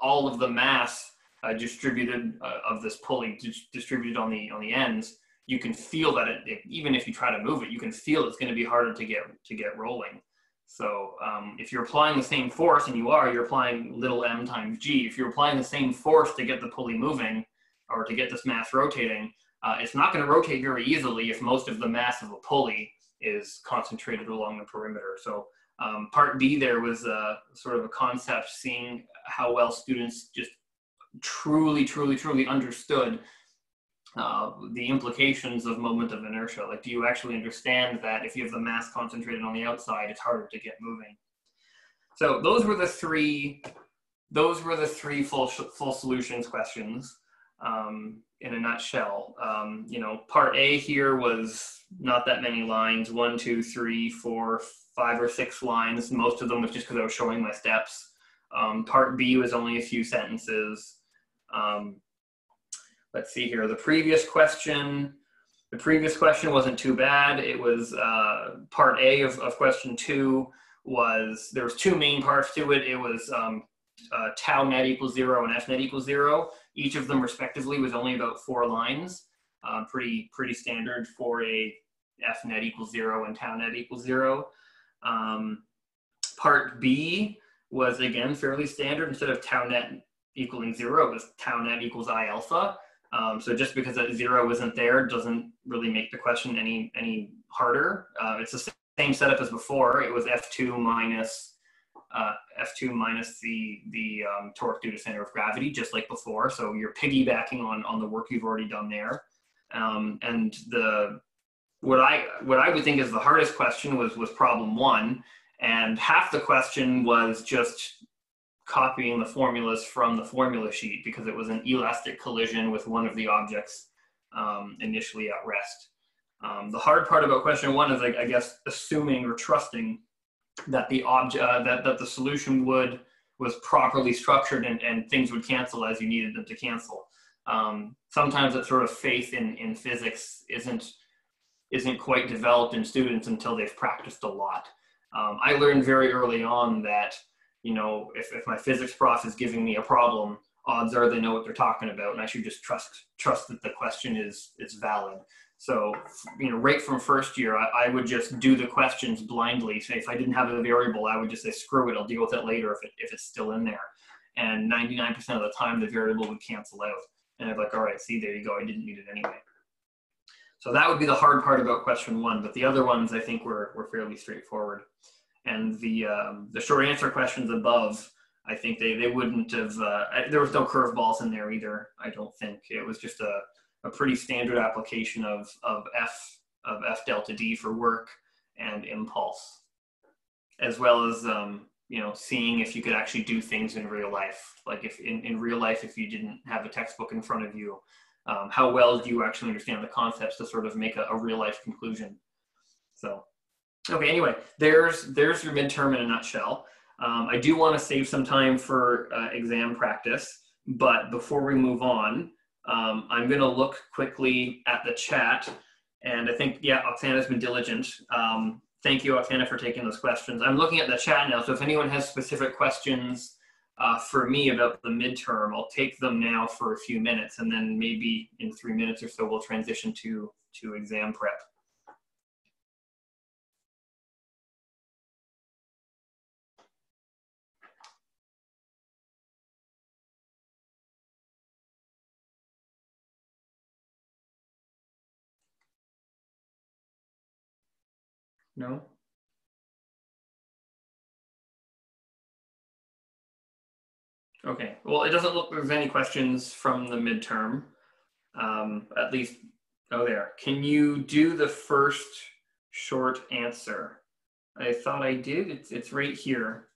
all of the mass uh, distributed uh, of this pulley distributed on the on the ends, you can feel that it, it, even if you try to move it, you can feel it's going to be harder to get to get rolling. So um, if you're applying the same force, and you are, you're applying little m times g. If you're applying the same force to get the pulley moving, or to get this mass rotating, uh, it's not going to rotate very easily if most of the mass of a pulley is concentrated along the perimeter. So um, part B there was uh, sort of a concept seeing how well students just truly, truly, truly understood uh, the implications of moment of inertia. Like, do you actually understand that if you have the mass concentrated on the outside, it's harder to get moving? So those were the three. Those were the three full full solutions questions. um, in a nutshell. Um, you know, part A here was not that many lines, one, two, three, four, five or six lines. Most of them was just because I was showing my steps. Um, part B was only a few sentences. Um, let's see here. The previous question, the previous question wasn't too bad. It was uh, part A of, of question two was, there was two main parts to it. It was um, uh, tau net equals zero and f net equals zero. Each of them respectively was only about four lines. Uh, pretty, pretty standard for a f net equals zero and tau net equals zero. Um, part B was again fairly standard. Instead of tau net equaling zero, it was tau net equals I alpha. Um, so just because that zero isn't there doesn't really make the question any any harder. Uh, it's the same setup as before. It was F2 minus uh, F2 minus the the um, torque due to center of gravity, just like before. So you're piggybacking on on the work you've already done there. Um, and the what I what I would think is the hardest question was was problem one, and half the question was just copying the formulas from the formula sheet because it was an elastic collision with one of the objects um, initially at rest. Um, the hard part about question one is, like, I guess, assuming or trusting that the object uh, that that the solution would was properly structured and, and things would cancel as you needed them to cancel. Um, sometimes that sort of faith in in physics isn't isn't quite developed in students until they've practiced a lot. Um, I learned very early on that, you know, if, if my physics prof is giving me a problem, odds are they know what they're talking about, and I should just trust trust that the question is is valid. So, you know, right from first year, I, I would just do the questions blindly. So if I didn't have a variable, I would just say, screw it, I'll deal with it later if, it, if it's still in there. And 99% of the time, the variable would cancel out. And I'd be like, all right, see, there you go, I didn't need it anyway. So that would be the hard part about question one, but the other ones I think were, were fairly straightforward. And the, um, the short answer questions above, I think they, they wouldn't have, uh, there was no curveballs in there either, I don't think. It was just a, a pretty standard application of, of F, of F delta D for work and impulse, as well as, um, you know, seeing if you could actually do things in real life. Like if in, in real life, if you didn't have a textbook in front of you, um, how well do you actually understand the concepts to sort of make a, a real life conclusion? So, okay, anyway, there's, there's your midterm in a nutshell. Um, I do want to save some time for uh, exam practice, but before we move on, um, I'm going to look quickly at the chat. And I think, yeah, Oksana's been diligent. Um, thank you, Oksana, for taking those questions. I'm looking at the chat now. So if anyone has specific questions uh, for me about the midterm. I'll take them now for a few minutes, and then maybe in three minutes or so, we'll transition to, to exam prep. No? Okay, well, it doesn't look there's any questions from the midterm. Um, at least, oh, there. Can you do the first short answer? I thought I did. It's, it's right here.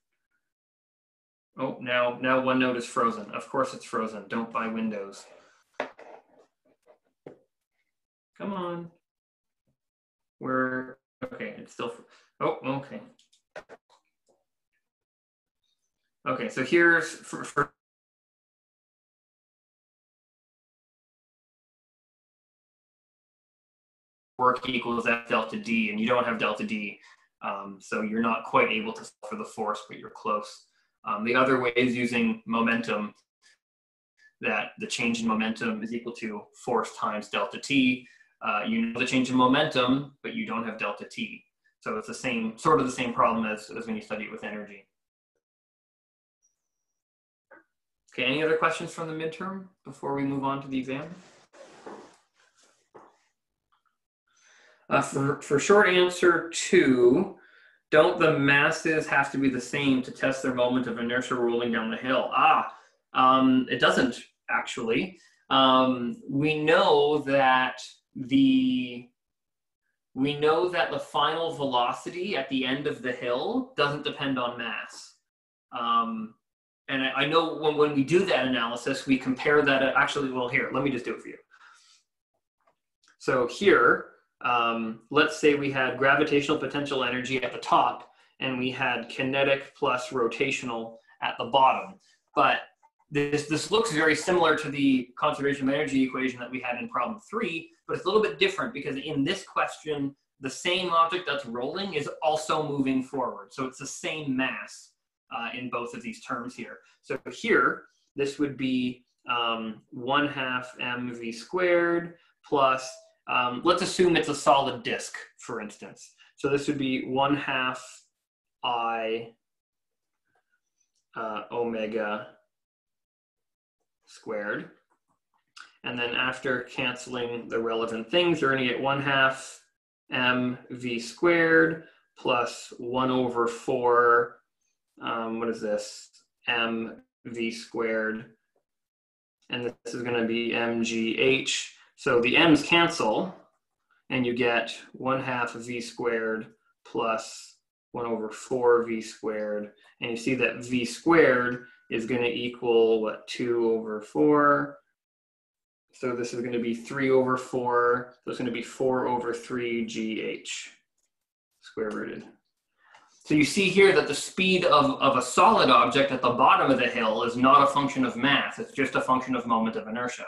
Oh, now, now OneNote is frozen. Of course it's frozen. Don't buy Windows. Come on. We're, okay, it's still, oh, okay. Okay, so here's for, for work equals f delta d, and you don't have delta d, um, so you're not quite able to solve for the force, but you're close. Um, the other way is using momentum, that the change in momentum is equal to force times delta t. Uh, you know the change in momentum, but you don't have delta t. So it's the same, sort of the same problem as, as when you study it with energy. Okay, any other questions from the midterm before we move on to the exam? Uh, for, for short answer two, don't the masses have to be the same to test their moment of inertia rolling down the hill? Ah, um, it doesn't actually. Um, we know that the we know that the final velocity at the end of the hill doesn't depend on mass. Um, and I, I know when, when we do that analysis, we compare that, actually, well, here, let me just do it for you. So here, um, let's say we had gravitational potential energy at the top and we had kinetic plus rotational at the bottom. But this, this looks very similar to the conservation of energy equation that we had in problem three, but it's a little bit different because in this question, the same object that's rolling is also moving forward. So it's the same mass uh, in both of these terms here. So here, this would be um, 1 half mv squared plus, um, let's assume it's a solid disk, for instance. So this would be 1 half i uh, omega squared. And then after canceling the relevant things, you're going to get 1 half mv squared plus 1 over 4 um, what is this? mv squared. And this is going to be mgh. So the m's cancel, and you get 1 half v squared plus 1 over 4 v squared. And you see that v squared is going to equal, what, 2 over 4. So this is going to be 3 over 4. So it's going to be 4 over 3 gh square rooted. So you see here that the speed of, of a solid object at the bottom of the hill is not a function of mass, it's just a function of moment of inertia.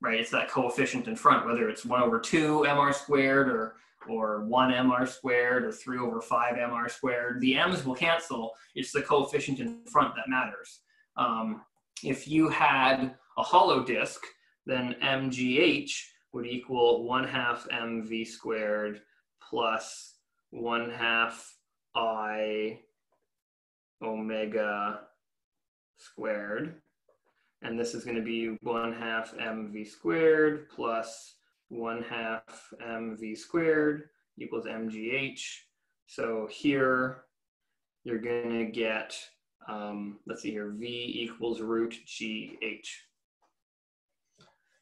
Right, it's that coefficient in front, whether it's one over two mr squared or, or one mr squared or three over five mr squared. The m's will cancel, it's the coefficient in front that matters. Um, if you had a hollow disk, then mgh would equal one half mv squared plus one half i omega squared. And this is going to be 1 half mv squared plus 1 half mv squared equals mgh. So here you're going to get, um, let's see here, v equals root gh.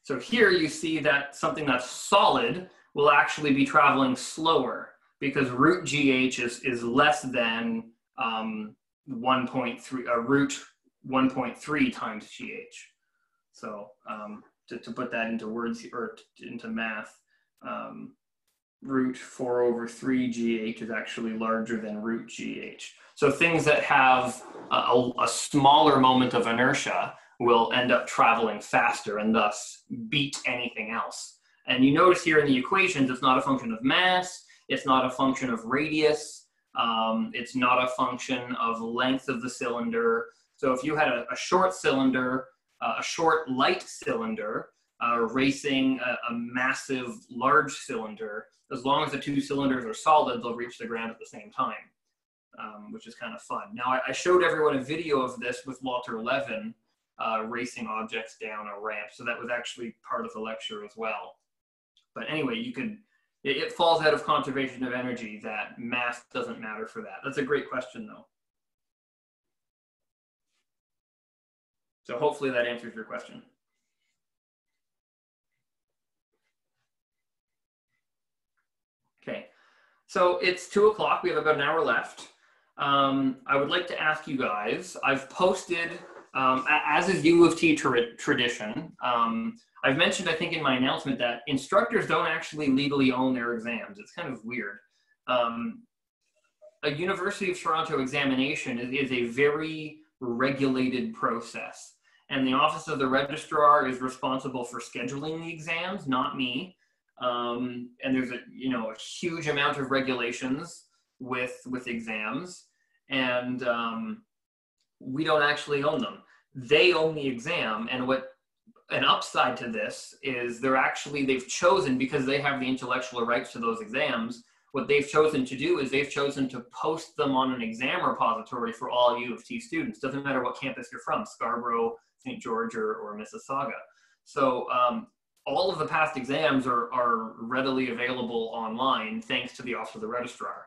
So here you see that something that's solid will actually be traveling slower because root GH is, is less than um, 1.3, uh, root 1.3 times GH. So um, to, to put that into words or into math, um, root 4 over 3 GH is actually larger than root GH. So things that have a, a, smaller moment of inertia will end up traveling faster and thus beat anything else. And you notice here in the equations, it's not a function of mass, it's not a function of radius. Um, it's not a function of length of the cylinder. So if you had a, a short cylinder, uh, a short light cylinder, uh, racing a, a, massive large cylinder, as long as the two cylinders are solid, they'll reach the ground at the same time, um, which is kind of fun. Now, I, I, showed everyone a video of this with Walter Lewin uh, racing objects down a ramp. So that was actually part of the lecture as well. But anyway, you could it, it falls out of conservation of energy that mass doesn't matter for that. That's a great question though. So hopefully that answers your question. Okay, so it's two o'clock. We have about an hour left. Um, I would like to ask you guys, I've posted, um, as is U of T tra tradition, um, I've mentioned, I think, in my announcement that instructors don't actually legally own their exams. It's kind of weird. Um, a University of Toronto examination is, is a very regulated process. And the Office of the Registrar is responsible for scheduling the exams, not me. Um, and there's a you know a huge amount of regulations with with exams, and um, we don't actually own them. They own the exam, and what an upside to this is they're actually they've chosen because they have the intellectual rights to those exams what they've chosen to do is they've chosen to post them on an exam repository for all u of t students. Doesn't matter what campus you're from scarborough st george or, or mississauga. So um, all of the past exams are, are readily available online thanks to the office of the registrar.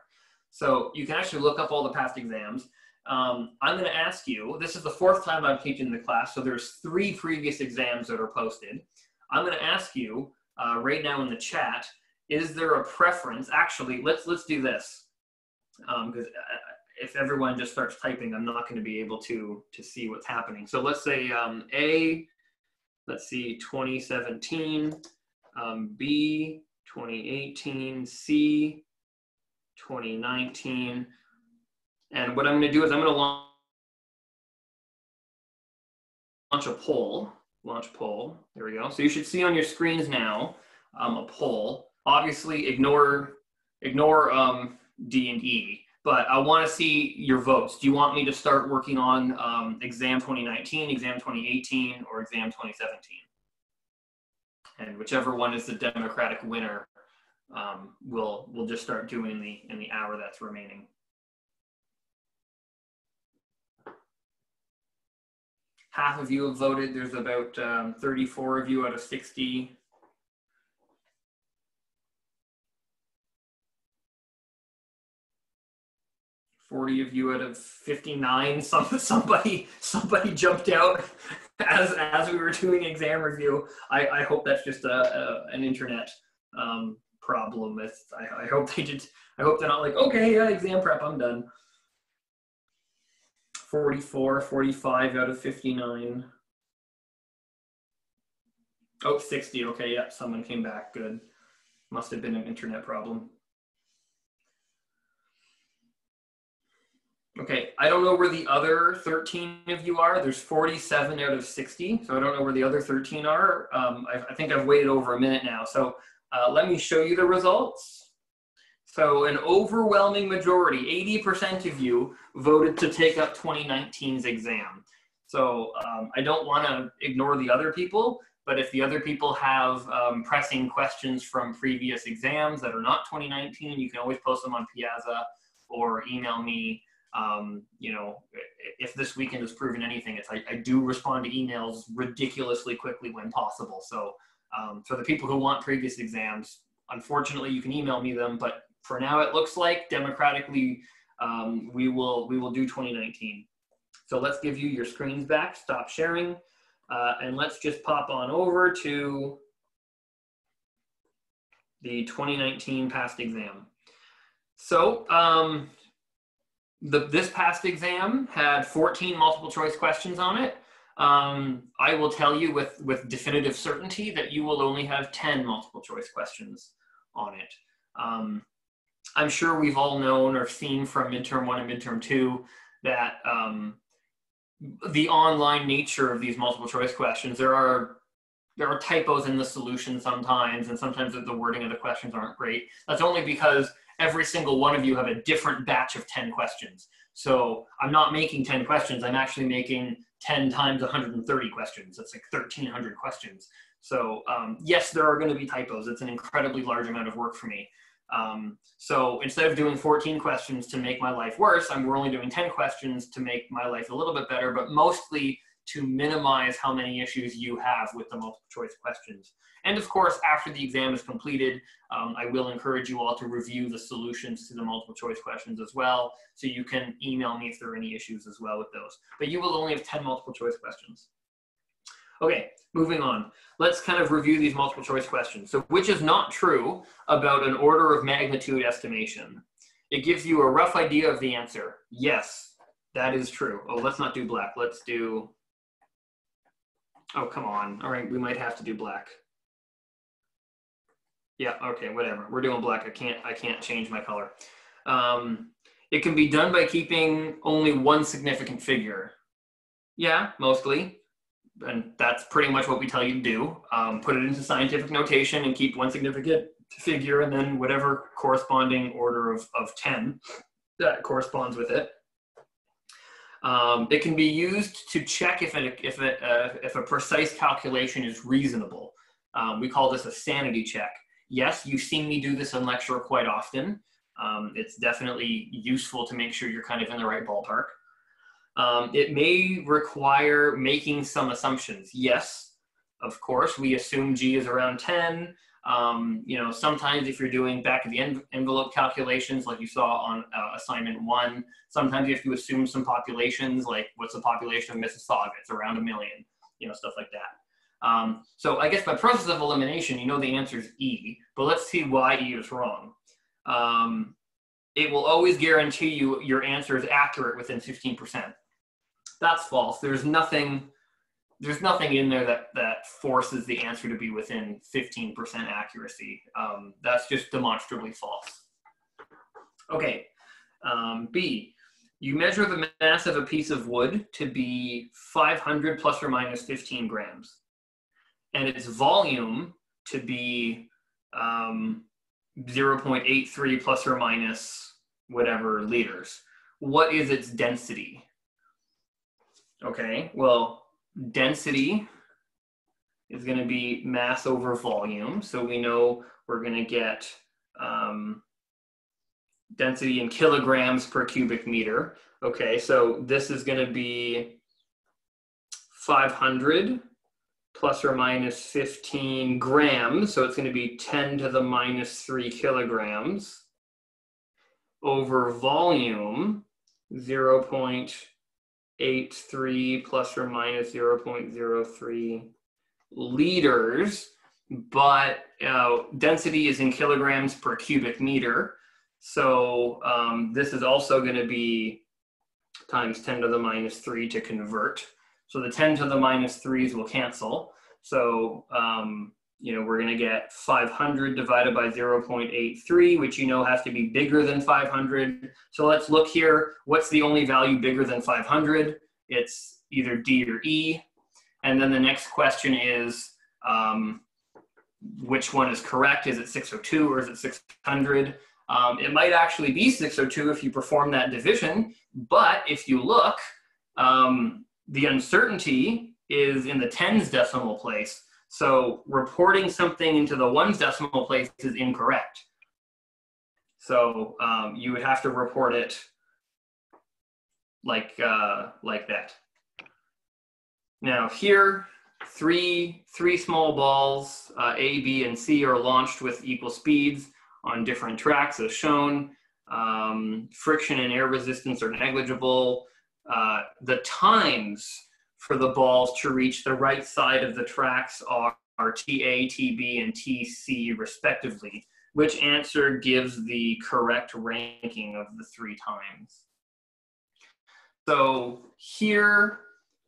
So you can actually look up all the past exams um, I'm going to ask you, this is the fourth time I'm teaching the class, so there's three previous exams that are posted. I'm going to ask you uh, right now in the chat, is there a preference? Actually, let's, let's do this. Because um, if everyone just starts typing, I'm not going to be able to to see what's happening. So let's say um, A, let's see, 2017, um, B, 2018, C, 2019. And what I'm going to do is I'm going to launch a poll. Launch poll. There we go. So you should see on your screens now um, a poll. Obviously, ignore ignore um, D and E, but I want to see your votes. Do you want me to start working on um, exam 2019, exam 2018, or exam 2017? And whichever one is the Democratic winner, um, we'll we'll just start doing the in the hour that's remaining. Half of you have voted. There's about um, 34 of you out of 60. Forty of you out of fifty-nine. Some somebody somebody jumped out as as we were doing exam review. I, I hope that's just a, a an internet um, problem. It's, I, I hope they did. I hope they're not like okay, yeah, exam prep. I'm done. 44, 45 out of 59. Oh, 60. Okay, yeah, someone came back. Good. Must have been an internet problem. Okay, I don't know where the other 13 of you are. There's 47 out of 60, so I don't know where the other 13 are. Um, I, I, think I've waited over a minute now. So uh, let me show you the results. So an overwhelming majority, 80% of you voted to take up 2019's exam. So um, I don't want to ignore the other people, but if the other people have um, pressing questions from previous exams that are not 2019, you can always post them on Piazza or email me. Um, you know, if this weekend has proven anything, it's I, I, do respond to emails ridiculously quickly when possible. So um, for the people who want previous exams, unfortunately, you can email me them, but for now it looks like democratically um, we will we will do 2019 so let's give you your screens back. Stop sharing. Uh, and let's just pop on over to the 2019 past exam. So um, the, this past exam had 14 multiple choice questions on it. Um, I will tell you with, with definitive certainty that you will only have 10 multiple choice questions on it. Um, I'm sure we've all known or seen from midterm one and midterm two that um, the online nature of these multiple choice questions, there are there are typos in the solution sometimes, and sometimes the wording of the questions aren't great. That's only because every single one of you have a different batch of 10 questions. So I'm not making 10 questions, I'm actually making 10 times 130 questions. That's like 1,300 questions. So um, yes, there are gonna be typos. It's an incredibly large amount of work for me. Um, so instead of doing 14 questions to make my life worse, I'm we're only doing 10 questions to make my life a little bit better, but mostly to minimize how many issues you have with the multiple choice questions. And of course, after the exam is completed, um, I will encourage you all to review the solutions to the multiple choice questions as well. So you can email me if there are any issues as well with those. But you will only have 10 multiple choice questions. Okay, moving on. Let's kind of review these multiple choice questions. So which is not true about an order of magnitude estimation? It gives you a rough idea of the answer. Yes, that is true. Oh, let's not do black. Let's do, oh, come on. All right, we might have to do black. Yeah, okay, whatever. We're doing black. I can't, I can't change my color. Um, it can be done by keeping only one significant figure. Yeah, mostly and that's pretty much what we tell you to do. Um, put it into scientific notation and keep one significant figure and then whatever corresponding order of, of 10 that corresponds with it. Um, it can be used to check if, it, if, it, uh, if a precise calculation is reasonable. Um, we call this a sanity check. Yes, you've seen me do this in lecture quite often. Um, it's definitely useful to make sure you're kind of in the right ballpark. Um, it may require making some assumptions. Yes, of course, we assume G is around 10. Um, you know, sometimes if you're doing back of the en envelope calculations, like you saw on uh, assignment one, sometimes you have to assume some populations, like what's the population of Mississauga? It's around a million, you know, stuff like that. Um, so I guess by process of elimination, you know the answer is E, but let's see why E is wrong. Um, it will always guarantee you your answer is accurate within 15%. That's false. There's nothing there's nothing in there that that forces the answer to be within 15% accuracy. Um, that's just demonstrably false. Okay, um, B, you measure the mass of a piece of wood to be 500 plus or minus 15 grams, and its volume to be um, 0.83 plus or minus whatever liters. What is its density? Okay, well, density is going to be mass over volume. So we know we're going to get um, density in kilograms per cubic meter. Okay, so this is going to be 500 plus or minus 15 grams. So it's going to be 10 to the minus 3 kilograms over volume 0. 0.83 plus or minus 0.03 liters, but uh, density is in kilograms per cubic meter. So um, this is also going to be times 10 to the minus 3 to convert. So the 10 to the minus 3s will cancel. So um, you know, we're going to get 500 divided by 0.83, which you know has to be bigger than 500. So let's look here. What's the only value bigger than 500? It's either D or E. And then the next question is, um, which one is correct? Is it 602 or is it 600? Um, it might actually be 602 if you perform that division, but if you look, um, the uncertainty is in the tens decimal place. So reporting something into the ones decimal place is incorrect. So um, you would have to report it like, uh, like that. Now here, three, three small balls, uh, A, B, and C are launched with equal speeds on different tracks as shown. Um, friction and air resistance are negligible. Uh, the times for the balls to reach the right side of the tracks are, are TA, TB, and TC respectively. Which answer gives the correct ranking of the three times? So here,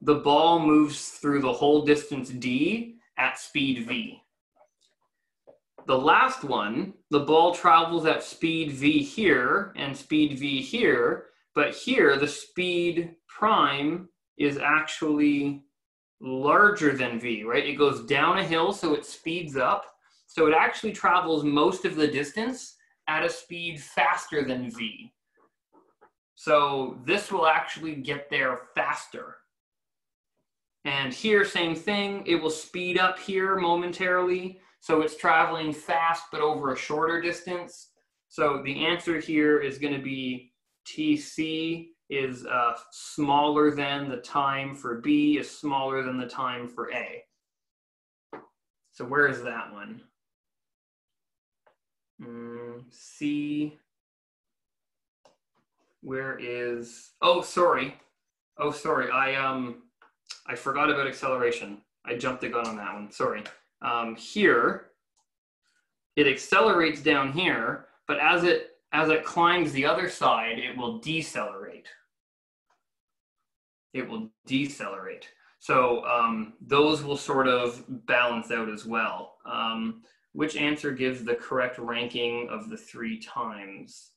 the ball moves through the whole distance d at speed v. The last one, the ball travels at speed v here and speed v here, but here the speed prime is actually larger than V, right? It goes down a hill, so it speeds up. So it actually travels most of the distance at a speed faster than V. So this will actually get there faster. And here, same thing, it will speed up here momentarily. So it's traveling fast, but over a shorter distance. So the answer here is gonna be TC is uh, smaller than the time for B is smaller than the time for A. So where is that one? Mm, C. Where is? Oh, sorry. Oh, sorry. I um, I forgot about acceleration. I jumped the gun on that one. Sorry. Um, here, it accelerates down here, but as it as it climbs the other side, it will decelerate it will decelerate. So um, those will sort of balance out as well. Um, which answer gives the correct ranking of the three times?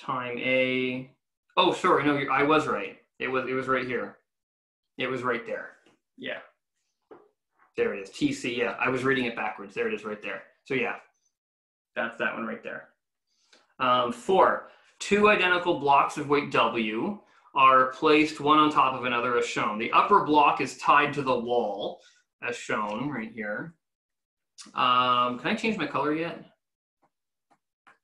Time A. Oh, sorry, no, I was right. It was it was right here. It was right there. Yeah. There it is. TC. Yeah, I was reading it backwards. There it is, right there. So yeah, that's that one right there. Um, four. Two identical blocks of weight W are placed one on top of another as shown. The upper block is tied to the wall as shown right here. Um, can I change my color yet?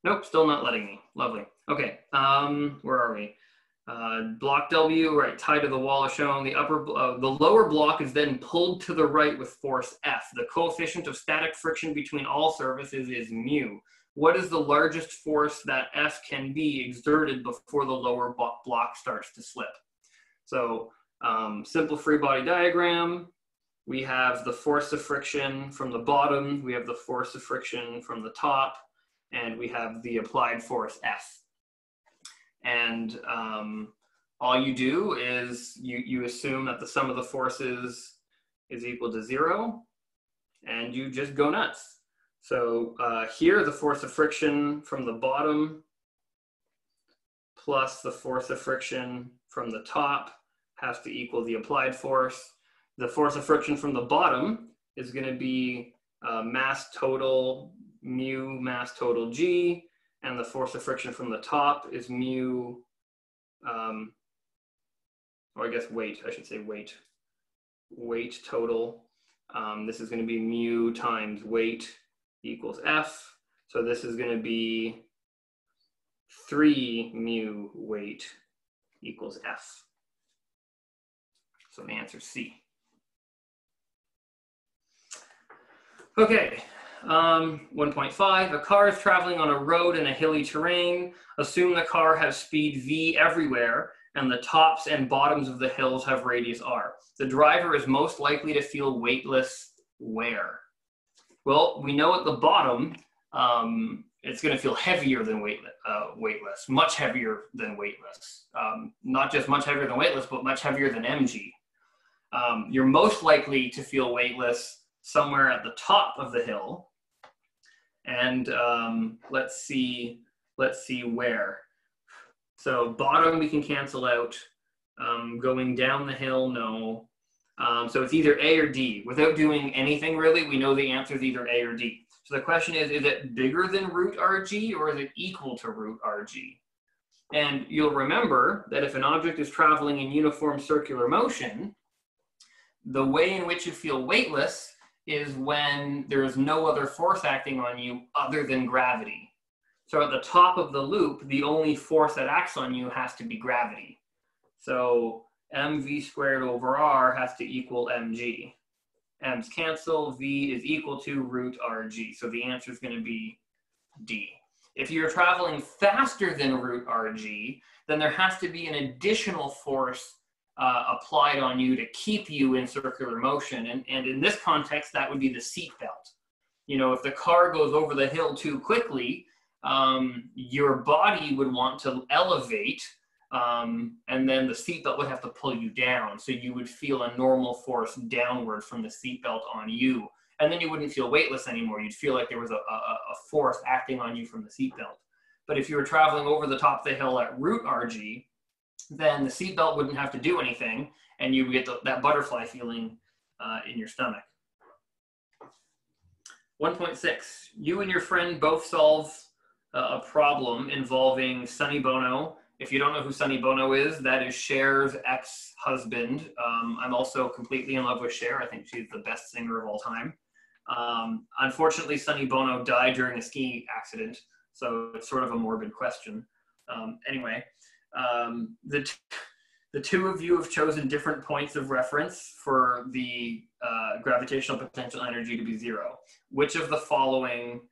Nope, still not letting me. Lovely. Okay, um, where are we? Uh, block W, right, tied to the wall as shown. The upper, uh, the lower block is then pulled to the right with force F. The coefficient of static friction between all surfaces is mu what is the largest force that F can be exerted before the lower block starts to slip? So um, simple free body diagram, we have the force of friction from the bottom, we have the force of friction from the top, and we have the applied force F. And um, all you do is you, you assume that the sum of the forces is equal to zero, and you just go nuts. So uh, here, the force of friction from the bottom plus the force of friction from the top has to equal the applied force. The force of friction from the bottom is going to be uh, mass total mu mass total g, and the force of friction from the top is mu, um, or I guess weight, I should say weight, weight total. Um, this is going to be mu times weight equals F. So this is going to be 3 mu weight equals F. So the answer is C. Okay, um, 1.5, a car is traveling on a road in a hilly terrain. Assume the car has speed V everywhere and the tops and bottoms of the hills have radius R. The driver is most likely to feel weightless where? Well, we know at the bottom, um, it's going to feel heavier than weightless, uh, weightless, much heavier than weightless. Um, not just much heavier than weightless, but much heavier than mg. Um, you're most likely to feel weightless somewhere at the top of the hill. And um, let's see, let's see where. So bottom we can cancel out. Um, going down the hill, no. Um, so it's either A or D. Without doing anything really, we know the answer is either A or D. So the question is, is it bigger than root RG or is it equal to root RG? And you'll remember that if an object is traveling in uniform circular motion, the way in which you feel weightless is when there is no other force acting on you other than gravity. So at the top of the loop, the only force that acts on you has to be gravity. So mv squared over r has to equal mg. m's cancel, v is equal to root rg. So the answer is going to be D. If you're traveling faster than root rg, then there has to be an additional force uh, applied on you to keep you in circular motion. And, and in this context, that would be the seat belt. You know, if the car goes over the hill too quickly, um, your body would want to elevate um, and then the seatbelt would have to pull you down. So you would feel a normal force downward from the seatbelt on you. And then you wouldn't feel weightless anymore. You'd feel like there was a, a, a force acting on you from the seatbelt. But if you were traveling over the top of the hill at root RG, then the seatbelt wouldn't have to do anything, and you would get the, that butterfly feeling uh, in your stomach. 1.6, you and your friend both solve uh, a problem involving Sonny Bono. If you don't know who Sonny Bono is, that is Cher's ex-husband. Um, I'm also completely in love with Cher. I think she's the best singer of all time. Um, unfortunately, Sonny Bono died during a ski accident, so it's sort of a morbid question. Um, anyway, um, the, t- the two of you have chosen different points of reference for the uh, gravitational potential energy to be zero. Which of the following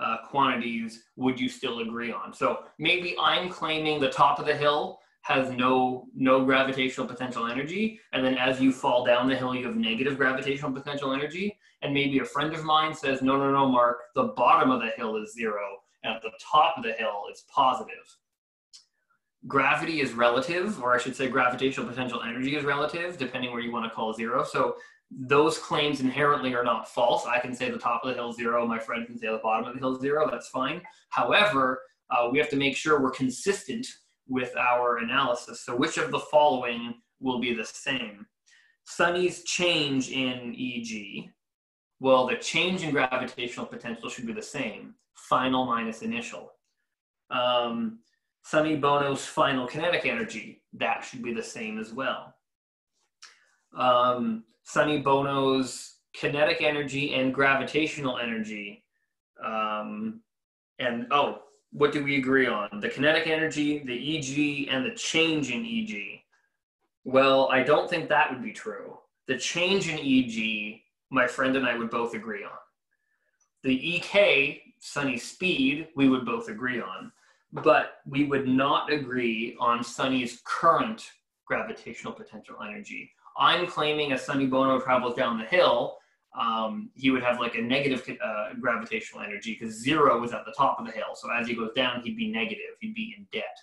uh, quantities would you still agree on? So maybe I'm claiming the top of the hill has no no gravitational potential energy and then as you fall down the hill you have negative gravitational potential energy and maybe a friend of mine says no no no Marc the bottom of the hill is zero and at the top of the hill it's positive gravity is relative, or I should say gravitational potential energy is relative, depending where you want to call zero. So those claims inherently are not false. I can say the top of the hill zero, my friend can say the bottom of the hill zero, that's fine. However, uh, we have to make sure we're consistent with our analysis. So which of the following will be the same? Sonny's change in EG, well, the change in gravitational potential should be the same, final minus initial. Um, Sonny Bono's final kinetic energy, that should be the same as well. Um, Sonny Bono's kinetic energy and gravitational energy. Um, and oh, what do we agree on? The kinetic energy, the EG, and the change in EG. Well, I don't think that would be true. The change in EG, my friend and I would both agree on. The EK, Sonny speed, we would both agree on but we would not agree on Sonny's current gravitational potential energy. I'm claiming as Sonny Bono travels down the hill, um, he would have like a negative uh, gravitational energy because zero was at the top of the hill. So as he goes down, he'd be negative. He'd be in debt.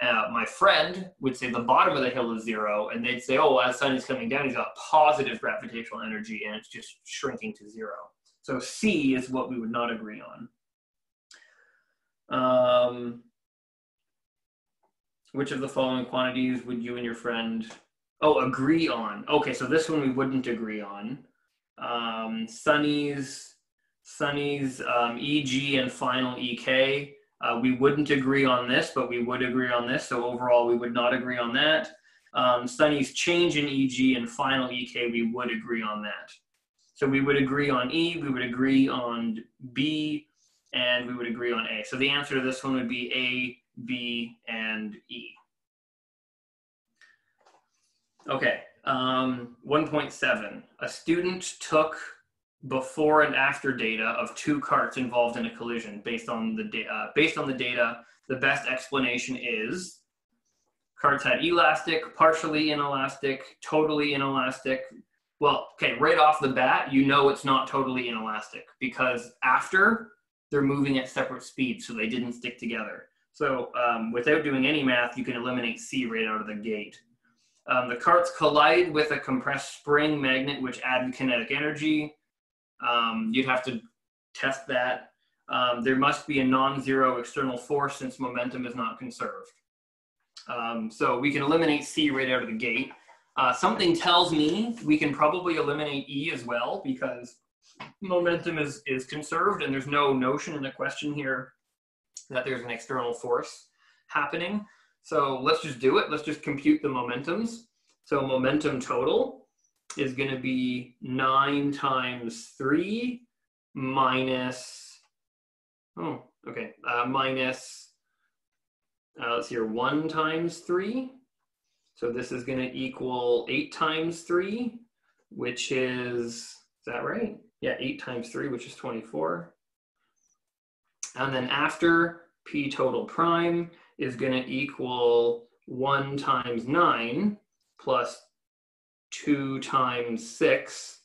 Uh, my friend would say the bottom of the hill is zero, and they'd say, oh, as sun is coming down, he's got positive gravitational energy, and it's just shrinking to zero. So C is what we would not agree on. Um, which of the following quantities would you and your friend, oh, agree on? Okay, so this one we wouldn't agree on. Um, Sonny's, Sonny's um, EG and final EK. Uh, we wouldn't agree on this, but we would agree on this. So overall, we would not agree on that. Um, Sonny's change in EG and final EK, we would agree on that. So we would agree on E, we would agree on B, and we would agree on A. So the answer to this one would be A, B, and E. Okay, um, 1.7. A student took before and after data of two carts involved in a collision based on the data. Uh, based on the data, the best explanation is carts had elastic, partially inelastic, totally inelastic. Well, okay, right off the bat, you know it's not totally inelastic because after they're moving at separate speeds, so they didn't stick together. So um, without doing any math, you can eliminate C right out of the gate. Um, the carts collide with a compressed spring magnet, which add kinetic energy. Um, you'd have to test that. Um, there must be a non-zero external force since momentum is not conserved. Um, so we can eliminate C right out of the gate. Uh, something tells me we can probably eliminate E as well because momentum is, is conserved and there's no notion in the question here that there's an external force happening. So let's just do it. Let's just compute the momentums. So momentum total is going to be 9 times 3 minus, oh, okay, uh, minus, uh, let's see here, 1 times 3. So this is going to equal 8 times 3, which is, is that right? Yeah, 8 times 3, which is 24. And then after P total prime is going to equal 1 times 9 plus 2 times 6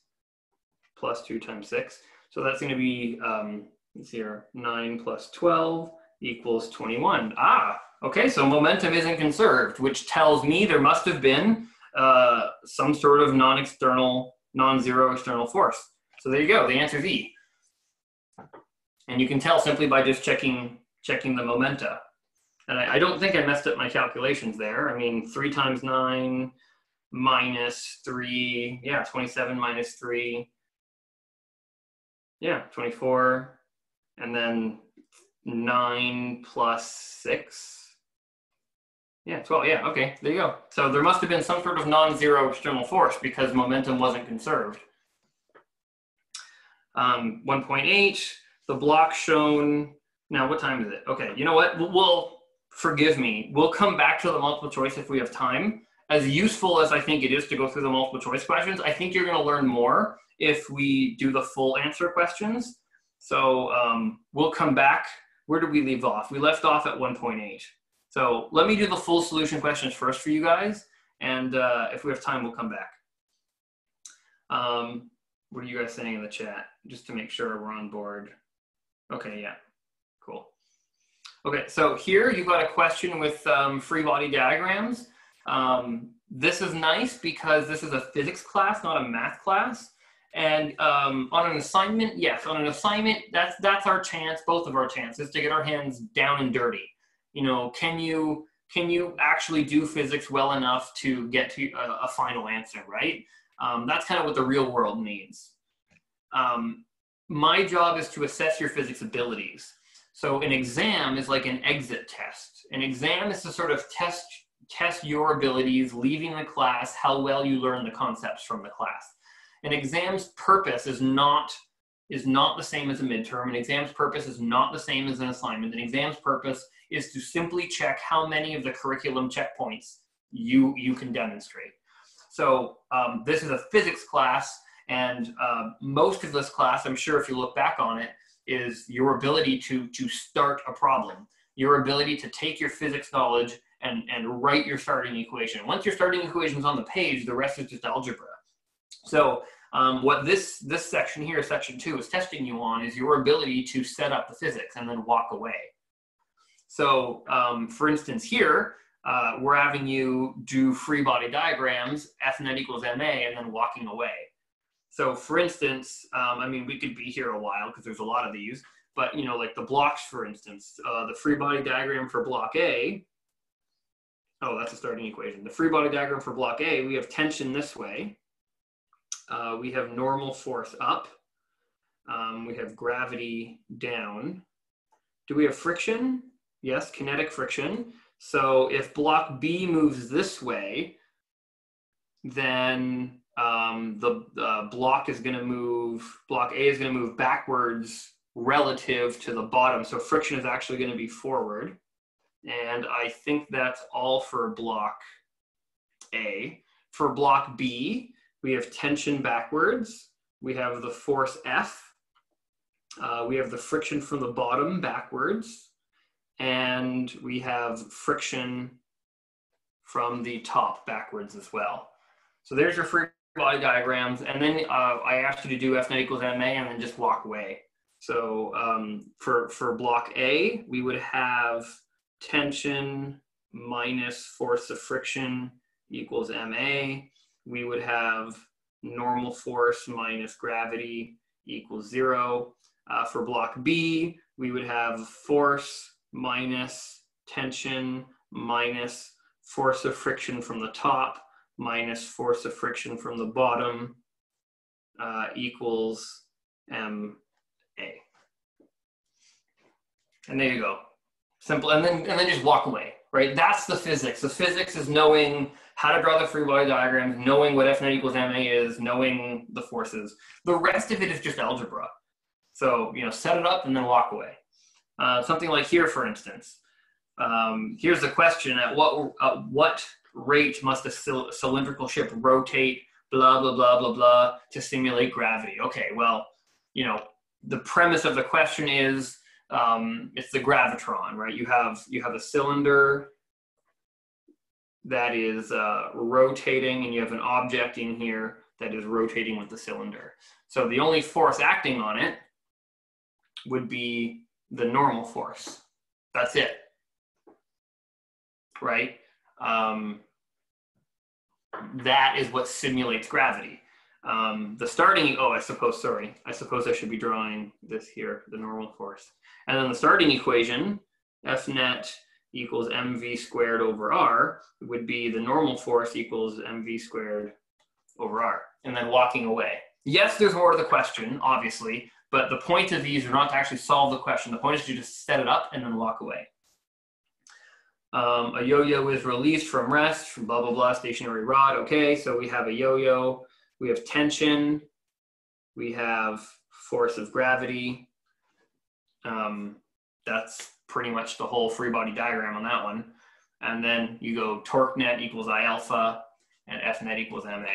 plus 2 times 6. So that's going to be, um, let's see here, 9 plus 12 equals 21. Ah, okay, so momentum isn't conserved, which tells me there must have been uh, some sort of non-external, non-zero external force. So there you go, the answer is E. And you can tell simply by just checking, checking the momenta. And I, I don't think I messed up my calculations there. I mean, 3 times 9 minus 3, yeah, 27 minus 3. Yeah, 24. And then 9 plus 6. Yeah, 12. Yeah, okay, there you go. So there must have been some sort of non-zero external force because momentum wasn't conserved. Um, 1.8, the block shown. Now, what time is it? Okay, you know what? We'll, forgive me. We'll come back to the multiple choice if we have time. As useful as I think it is to go through the multiple choice questions, I think you're going to learn more if we do the full answer questions. So um, we'll come back. Where did we leave off? We left off at 1.8. So let me do the full solution questions first for you guys. And uh, if we have time, we'll come back. Um, what are you guys saying in the chat? Just to make sure we're on board. Okay, yeah. Okay, so here you've got a question with um, free body diagrams. Um, this is nice because this is a physics class, not a math class. And um, on an assignment, yes, on an assignment, that's that's our chance, both of our chances, to get our hands down and dirty. You know, can you can you actually do physics well enough to get to a, a final answer, right? Um, that's kind of what the real world needs. Um, my job is to assess your physics abilities. So an exam is like an exit test. An exam is to sort of test test your abilities leaving the class, how well you learn the concepts from the class. An exam's purpose is not is not the same as a midterm. An exam's purpose is not the same as an assignment. An exam's purpose is to simply check how many of the curriculum checkpoints you you can demonstrate. So um, this is a physics class, and uh, most of this class, I'm sure if you look back on it, is your ability to to start a problem, your ability to take your physics knowledge and, and write your starting equation. Once your starting equation is on the page, the rest is just algebra. So Um, what this this section here, section two, is testing you on is your ability to set up the physics and then walk away. So, um, for instance, here uh, we're having you do free body diagrams, F net equals ma, and then walking away. So, for instance, um, I mean, we could be here a while because there's a lot of these, but you know, like the blocks, for instance, uh, the free body diagram for block A. Oh, that's a starting equation. The free body diagram for block A, we have tension this way uh, we have normal force up. Um, we have gravity down. Do we have friction? Yes, kinetic friction. So if block B moves this way, then um, the uh, block is going to move, block A is going to move backwards relative to the bottom. So friction is actually going to be forward. And I think that's all for block A. For block B, we have tension backwards. We have the force F. Uh, we have the friction from the bottom backwards. And we have friction from the top backwards as well. So there's your free body diagrams. And then uh, I asked you to do F net equals ma and then just walk away. So um, for, for block A, we would have tension minus force of friction equals ma we would have normal force minus gravity equals zero. Uh, for block B, we would have force minus tension minus force of friction from the top minus force of friction from the bottom uh, equals MA. And there you go. Simple, and then, and then just walk away, right? That's the physics. The physics is knowing how to draw the free body diagrams, knowing what F net equals ma is, knowing the forces. The rest of it is just algebra. So, you know, set it up and then walk away. Uh, something like here, for instance. Um, here's the question, at what, at what rate must a cylindrical ship rotate, blah, blah, blah, blah, blah, to simulate gravity? Okay, well, you know, the premise of the question is um, it's the gravitron, right? You have, you have a cylinder that is uh, rotating and you have an object in here that is rotating with the cylinder. So the only force acting on it would be the normal force. That's it, right? Um, that is what simulates gravity. Um, the starting, oh, I suppose, sorry, I suppose I should be drawing this here, the normal force. And then the starting equation, F net equals mv squared over r would be the normal force equals mv squared over r, and then walking away. Yes, there's more to the question, obviously, but the point of these are not to actually solve the question. The point is to just set it up and then walk away. Um, a yo-yo is released from rest, from blah, blah, blah, stationary rod. Okay, so we have a yo-yo, we have tension, we have force of gravity. Um, that's pretty much the whole free body diagram on that one. And then you go torque net equals I alpha and F net equals MA.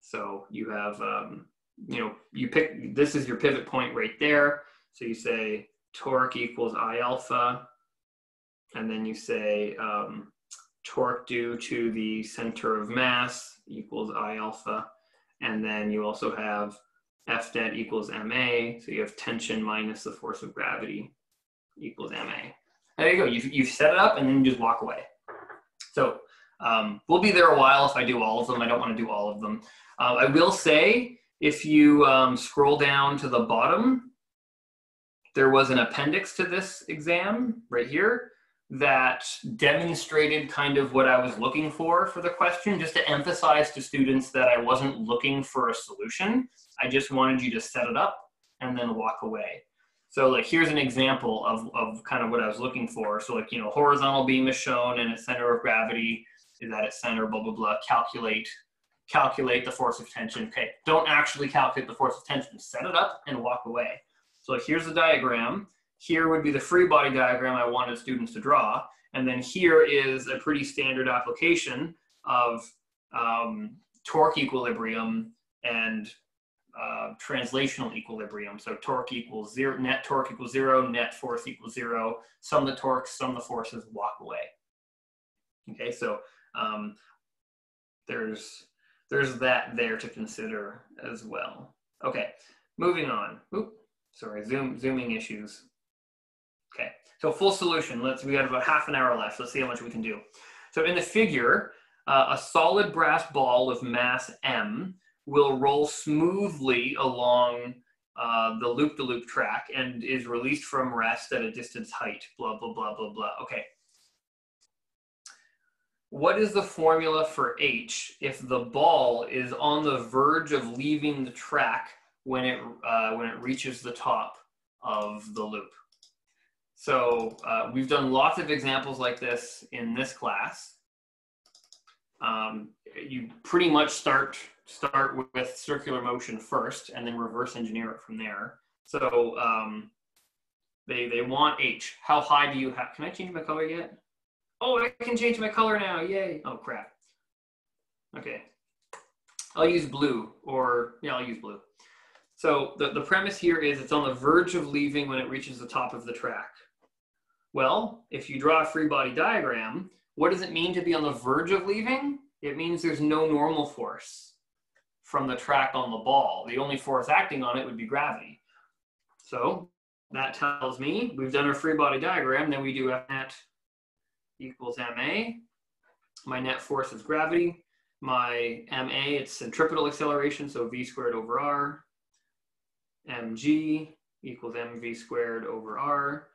So you have, um, you know, you pick, this is your pivot point right there. So you say torque equals I alpha, and then you say um, torque due to the center of mass equals I alpha. And then you also have F net equals MA. So you have tension minus the force of gravity equals MA. There you go. You've, you've set it up and then you just walk away. So um, we'll be there a while if I do all of them. I don't want to do all of them. Uh, I will say if you um, scroll down to the bottom, there was an appendix to this exam right here that demonstrated kind of what I was looking for for the question, just to emphasize to students that I wasn't looking for a solution. I just wanted you to set it up and then walk away. So like here's an example of, of kind of what I was looking for. So like, you know, horizontal beam is shown and its center of gravity is at its center, blah, blah, blah. Calculate, calculate the force of tension. Okay, don't actually calculate the force of tension. Set it up and walk away. So here's the diagram. Here would be the free body diagram I wanted students to draw. And then here is a pretty standard application of um, torque equilibrium and uh, translational equilibrium. So torque equals zero, net torque equals zero, net force equals zero. Sum the torques, sum the forces, walk away. Okay, so um, there's there's that there to consider as well. Okay, moving on. Oop, sorry, zoom zooming issues. Okay, so full solution. Let's we got about half an hour left. Let's see how much we can do. So in the figure, uh, a solid brass ball of mass m will roll smoothly along uh, the loop-the-loop -loop track and is released from rest at a distance height. Blah blah blah blah blah. Okay, what is the formula for H if the ball is on the verge of leaving the track when it, uh, when it reaches the top of the loop? So uh, we've done lots of examples like this in this class. Um, you pretty much start, start with circular motion first and then reverse engineer it from there. So um, they, they want H. How high do you have? Can I change my color yet? Oh, I can change my color now. Yay. Oh, crap. Okay. I'll use blue or, yeah, I'll use blue. So the, the premise here is it's on the verge of leaving when it reaches the top of the track. Well, if you draw a free body diagram, what does it mean to be on the verge of leaving? It means there's no normal force from the track on the ball. The only force acting on it would be gravity. So that tells me we've done our free body diagram, then we do F net equals ma. My net force is gravity. My ma, it's centripetal acceleration, so v squared over r. mg equals mv squared over r.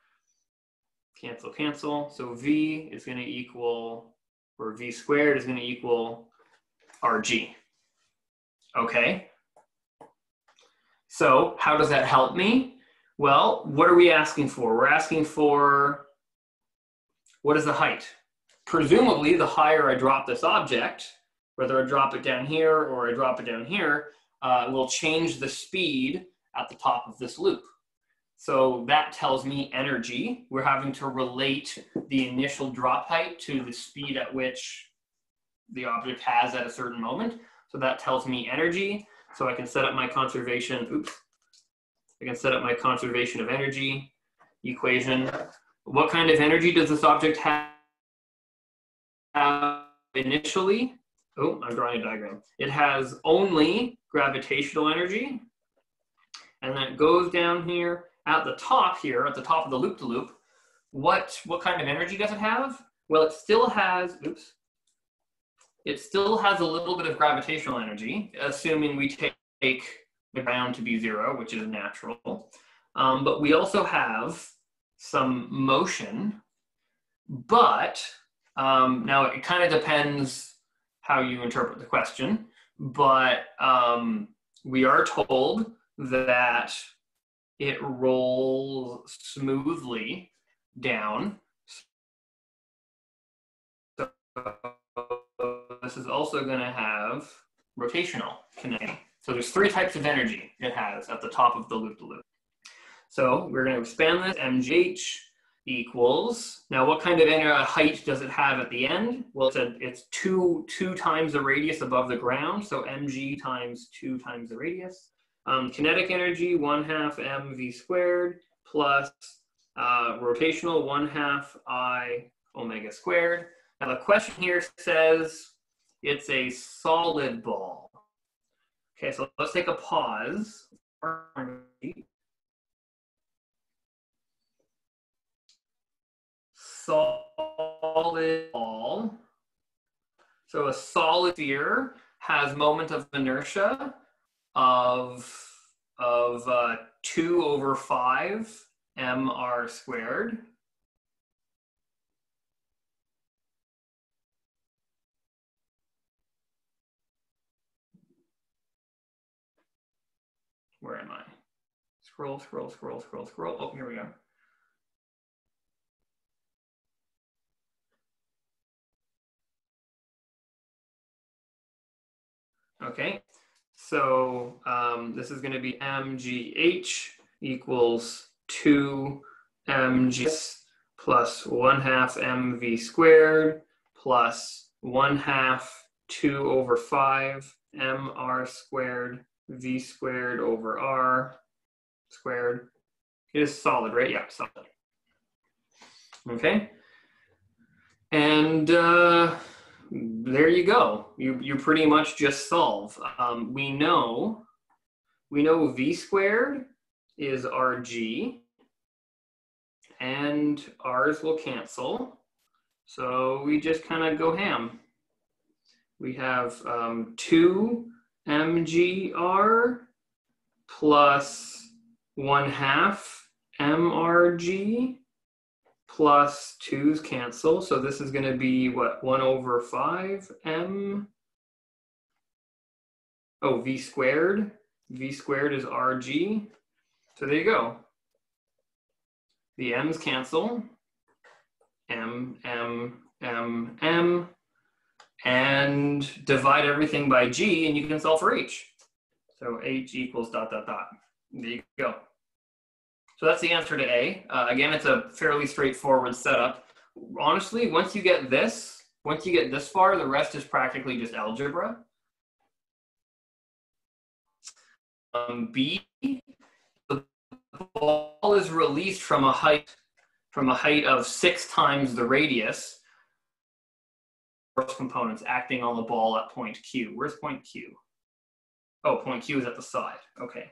Cancel, cancel. So v is going to equal, or v squared is going to equal rg. Okay. So how does that help me? Well, what are we asking for? We're asking for what is the height? Presumably, the higher I drop this object, whether I drop it down here or I drop it down here, uh, will change the speed at the top of this loop. So that tells me energy. We're having to relate the initial drop height to the speed at which the object has at a certain moment. So that tells me energy. So I can set up my conservation, oops, I can set up my conservation of energy equation what kind of energy does this object have initially? Oh, I'm drawing a diagram. It has only gravitational energy. And then it goes down here at the top here, at the top of the loop-to-loop. -loop, what, what kind of energy does it have? Well, it still has, oops, it still has a little bit of gravitational energy, assuming we take the ground to be zero, which is natural. Um, but we also have some motion, but um, now it kind of depends how you interpret the question, but um, we are told that it rolls smoothly down. So this is also going to have rotational kinetic. So there's three types of energy it has at the top of the loop-the-loop. -loop. So we're going to expand this. mgh equals, now what kind of uh, height does it have at the end? Well, it's, a, it's two, two times the radius above the ground, so mg times two times the radius. Um, kinetic energy, one half mv squared plus uh, rotational, one half i omega squared. Now the question here says it's a solid ball. Okay, so let's take a pause solid ball. So a solid sphere has moment of inertia of, of uh, 2 over 5 mr squared. Where am I? Scroll, scroll, scroll, scroll, scroll. Oh, here we go. Okay, so um, this is going to be mgh equals 2 mg plus 1 half mv squared plus 1 half 2 over 5 mr squared v squared over r squared. It is solid, right? Yeah, solid. Okay. And uh, there you go. You, you pretty much just solve. Um, we know, we know v squared is rg, and r's will cancel. So we just kind of go ham. We have um, 2 mgr plus 1 half mrg plus 2's cancel. So this is going to be what? 1 over 5 m. Oh, v squared. v squared is rg. So there you go. The m's cancel. m, m, m, m. And divide everything by g, and you can solve for h. So h equals dot, dot, dot. There you go. So that's the answer to A. Uh, again, it's a fairly straightforward setup. Honestly, once you get this, once you get this far, the rest is practically just algebra. Um, B, the ball is released from a height from a height of six times the radius. Force components acting on the ball at point Q. Where's point Q? Oh, point Q is at the side. Okay.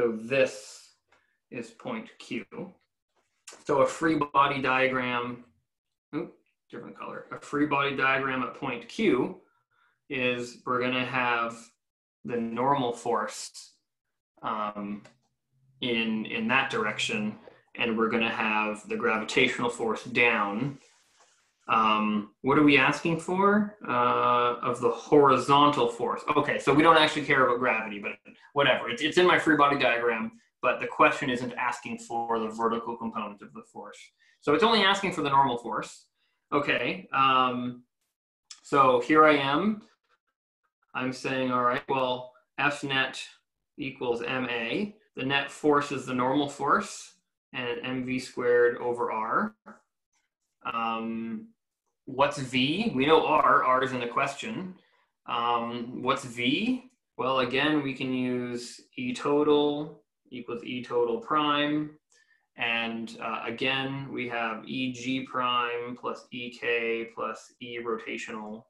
So this is point Q. So a free body diagram, oops, different color. A free body diagram at point Q is we're gonna have the normal force um, in, in that direction, and we're gonna have the gravitational force down um, what are we asking for? Uh, of the horizontal force. Okay, so we don't actually care about gravity, but whatever. It's, it's in my free body diagram, but the question isn't asking for the vertical component of the force. So it's only asking for the normal force. Okay, um, so here I am. I'm saying, all right, well, F net equals MA. The net force is the normal force and mv squared over r. Um, what's V? We know R, R is in the question. Um, what's V? Well, again, we can use E total equals E total prime. And uh, again, we have EG prime plus EK plus E rotational.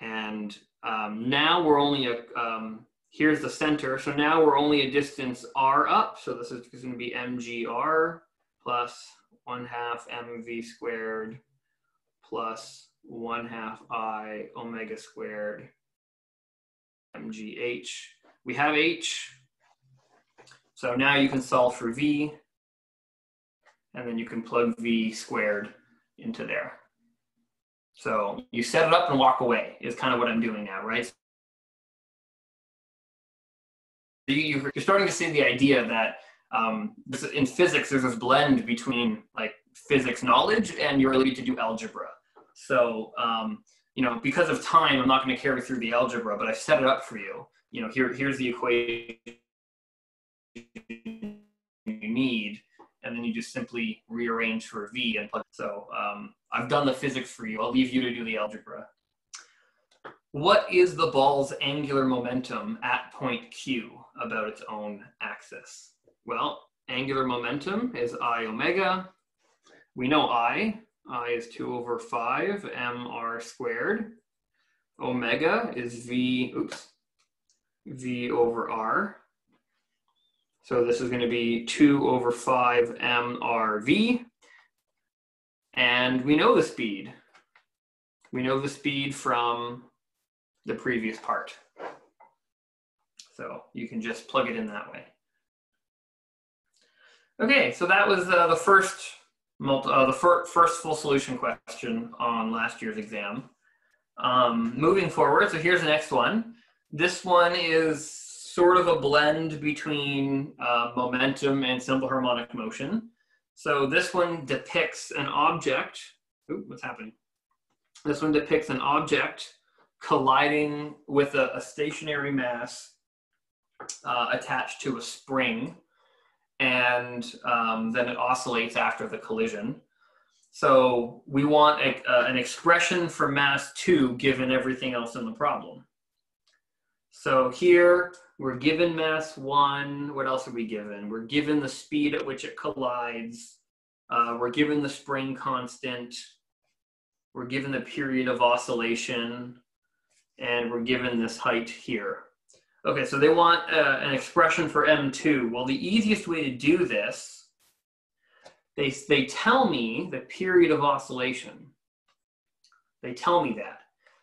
And um, now we're only a, um, here's the center. So now we're only a distance R up. So this is going to be MGR plus one half MV squared plus 1 half i omega squared mgh. We have h. So now you can solve for v, and then you can plug v squared into there. So you set it up and walk away is kind of what I'm doing now, right? You're starting to see the idea that um, in physics, there's this blend between like physics knowledge and your ability to do algebra. So, um, you know, because of time, I'm not going to carry through the algebra, but I set it up for you. You know, here, here's the equation you need, and then you just simply rearrange for V and plug. So um, I've done the physics for you. I'll leave you to do the algebra. What is the ball's angular momentum at point Q about its own axis? Well, angular momentum is I omega. We know I I is 2 over 5 mr squared. Omega is v, oops, v over r. So this is going to be 2 over 5 mrv. And we know the speed. We know the speed from the previous part. So you can just plug it in that way. Okay, so that was uh, the first multi, uh, the fir first full solution question on last year's exam. Um, moving forward, so here's the next one. This one is sort of a blend between uh, momentum and simple harmonic motion. So this one depicts an object. Ooh, what's happening? This one depicts an object colliding with a, a stationary mass uh, attached to a spring and um, then it oscillates after the collision. So we want a, an expression for mass 2 given everything else in the problem. So here we're given mass 1. What else are we given? We're given the speed at which it collides. Uh, we're given the spring constant. We're given the period of oscillation. And we're given this height here. Okay, so they want uh, an expression for M2. Well, the easiest way to do this, they, they tell me the period of oscillation. They tell me that.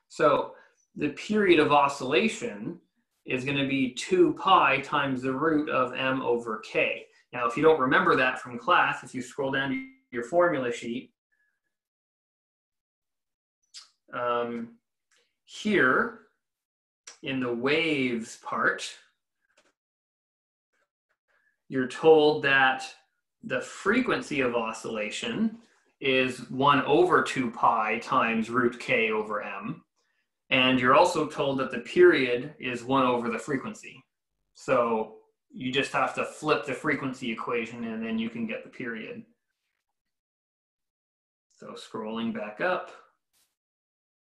So the period of oscillation is going to be 2 pi times the root of m over k. Now, if you don't remember that from class, if you scroll down to your formula sheet, um, here in the waves part, you're told that the frequency of oscillation is 1 over 2 pi times root k over m. And you're also told that the period is 1 over the frequency. So you just have to flip the frequency equation and then you can get the period. So scrolling back up.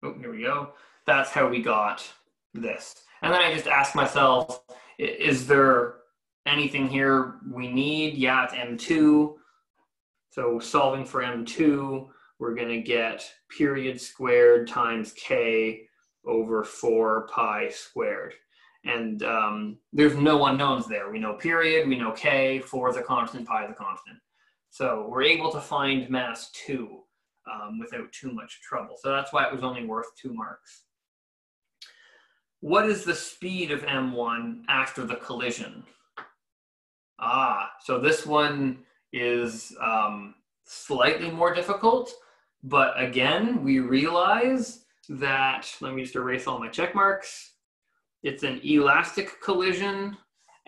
Oh, here we go. That's how we got this. And then I just ask myself, is there anything here we need? Yeah, it's M2. So solving for M2, we're gonna get period squared times K over four pi squared. And um, there's no unknowns there. We know period, we know K, four is a constant, pi is a constant. So we're able to find mass two um, without too much trouble. So that's why it was only worth two marks. What is the speed of M1 after the collision? Ah, so this one is um, slightly more difficult, but again, we realize that, let me just erase all my check marks. It's an elastic collision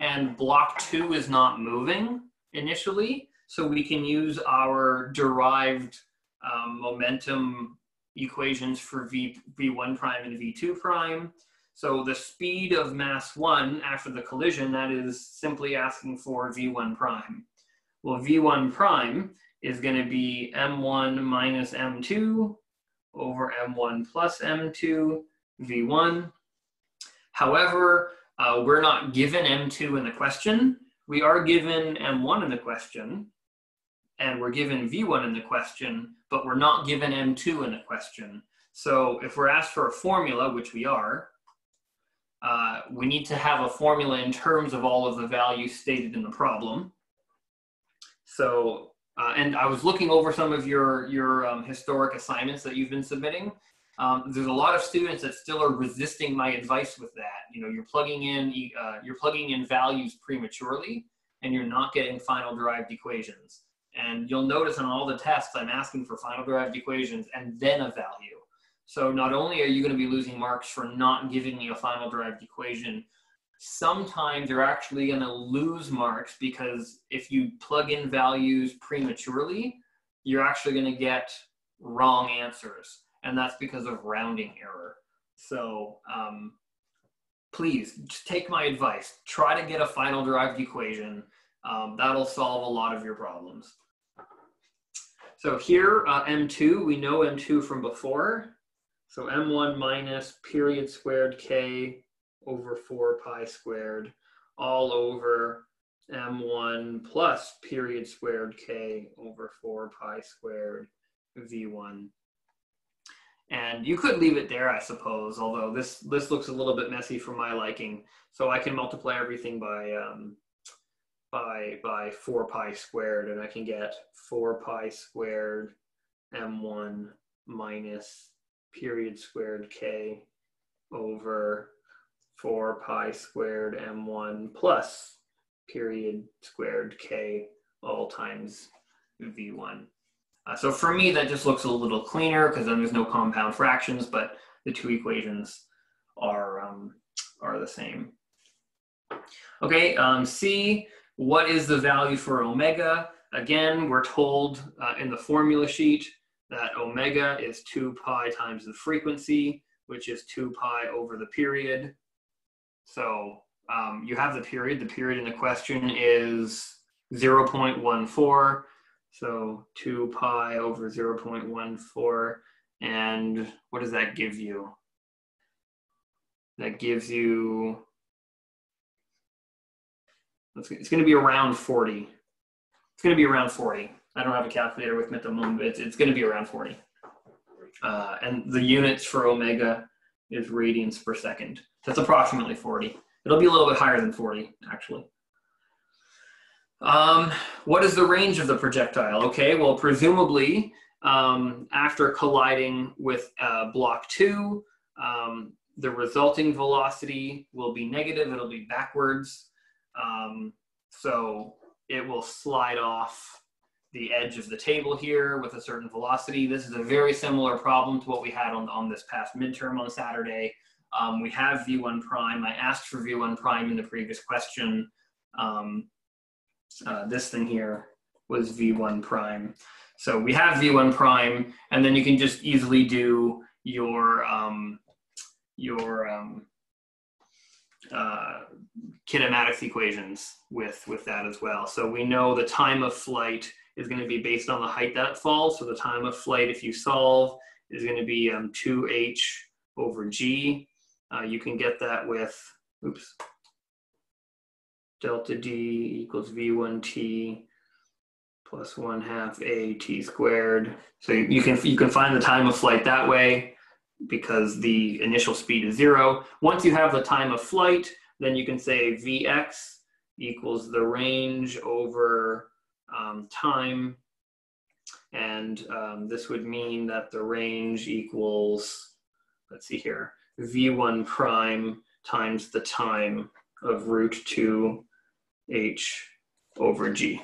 and block two is not moving initially. So we can use our derived um, momentum equations for v, v1 prime and v2 prime so the speed of mass one after the collision, that is simply asking for v1 prime. Well, v1 prime is going to be m1 minus m2 over m1 plus m2 v1. However, uh, we're not given m2 in the question. We are given m1 in the question, and we're given v1 in the question, but we're not given m2 in the question. So if we're asked for a formula, which we are, uh, we need to have a formula in terms of all of the values stated in the problem. So, uh, and I was looking over some of your, your um, historic assignments that you've been submitting. Um, there's a lot of students that still are resisting my advice with that. You know, you're plugging in, uh, you're plugging in values prematurely and you're not getting final derived equations. And you'll notice on all the tests, I'm asking for final derived equations and then a value. So not only are you going to be losing marks for not giving me a final derived equation, sometimes you're actually going to lose marks because if you plug in values prematurely, you're actually going to get wrong answers. And that's because of rounding error. So um, please take my advice. Try to get a final derived equation. Um, that'll solve a lot of your problems. So here, uh, M2, we know M2 from before. So m1 minus period squared k over 4 pi squared all over m1 plus period squared k over 4 pi squared v1. And you could leave it there, I suppose, although this, this looks a little bit messy for my liking. So I can multiply everything by, um, by, by 4 pi squared, and I can get 4 pi squared m1 minus period squared k over 4 pi squared m1 plus period squared k all times v1. Uh, so for me, that just looks a little cleaner because then there's no compound fractions, but the two equations are, um, are the same. Okay, um, C, what is the value for omega? Again, we're told uh, in the formula sheet that omega is 2 pi times the frequency, which is 2 pi over the period. So um, you have the period. The period in the question is 0.14. So 2 pi over 0.14. And what does that give you? That gives you, it's going to be around 40. It's going to be around 40. I don't have a calculator with me at the moment, but it's, it's going to be around 40. Uh, and the units for omega is radians per second. That's approximately 40. It'll be a little bit higher than 40, actually. Um, what is the range of the projectile? Okay, well, presumably um, after colliding with uh, block two, um, the resulting velocity will be negative, it'll be backwards. Um, so it will slide off the edge of the table here with a certain velocity. This is a very similar problem to what we had on, on this past midterm on Saturday. Um, we have V1 prime. I asked for V1 prime in the previous question. Um, uh, this thing here was V1 prime. So we have V1 prime, and then you can just easily do your um, your um, uh, kinematics equations with with that as well. So we know the time of flight is going to be based on the height that falls. So the time of flight, if you solve, is going to be um, 2h over g. Uh, you can get that with, oops, delta d equals v1t plus 1 half a t squared. So you can, you can find the time of flight that way because the initial speed is zero. Once you have the time of flight, then you can say vx equals the range over um, time. And um, this would mean that the range equals, let's see here, v1 prime times the time of root 2 h over g.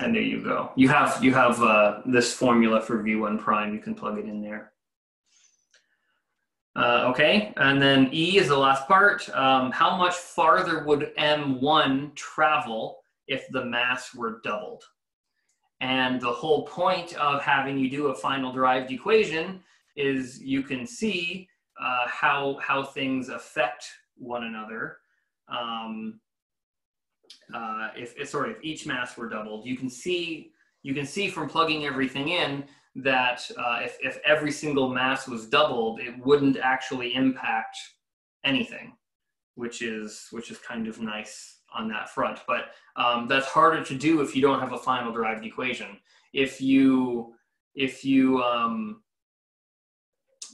And there you go. You have, you have uh, this formula for v1 prime. You can plug it in there. Uh, okay, and then E is the last part. Um, how much farther would M1 travel if the mass were doubled. And the whole point of having you do a final derived equation is you can see uh, how, how things affect one another. Um, uh, if, sorry, if each mass were doubled, you can see you can see from plugging everything in that uh, if, if every single mass was doubled, it wouldn't actually impact anything, which is which is kind of nice on that front. But um, that's harder to do if you don't have a final derived equation. If you if you um,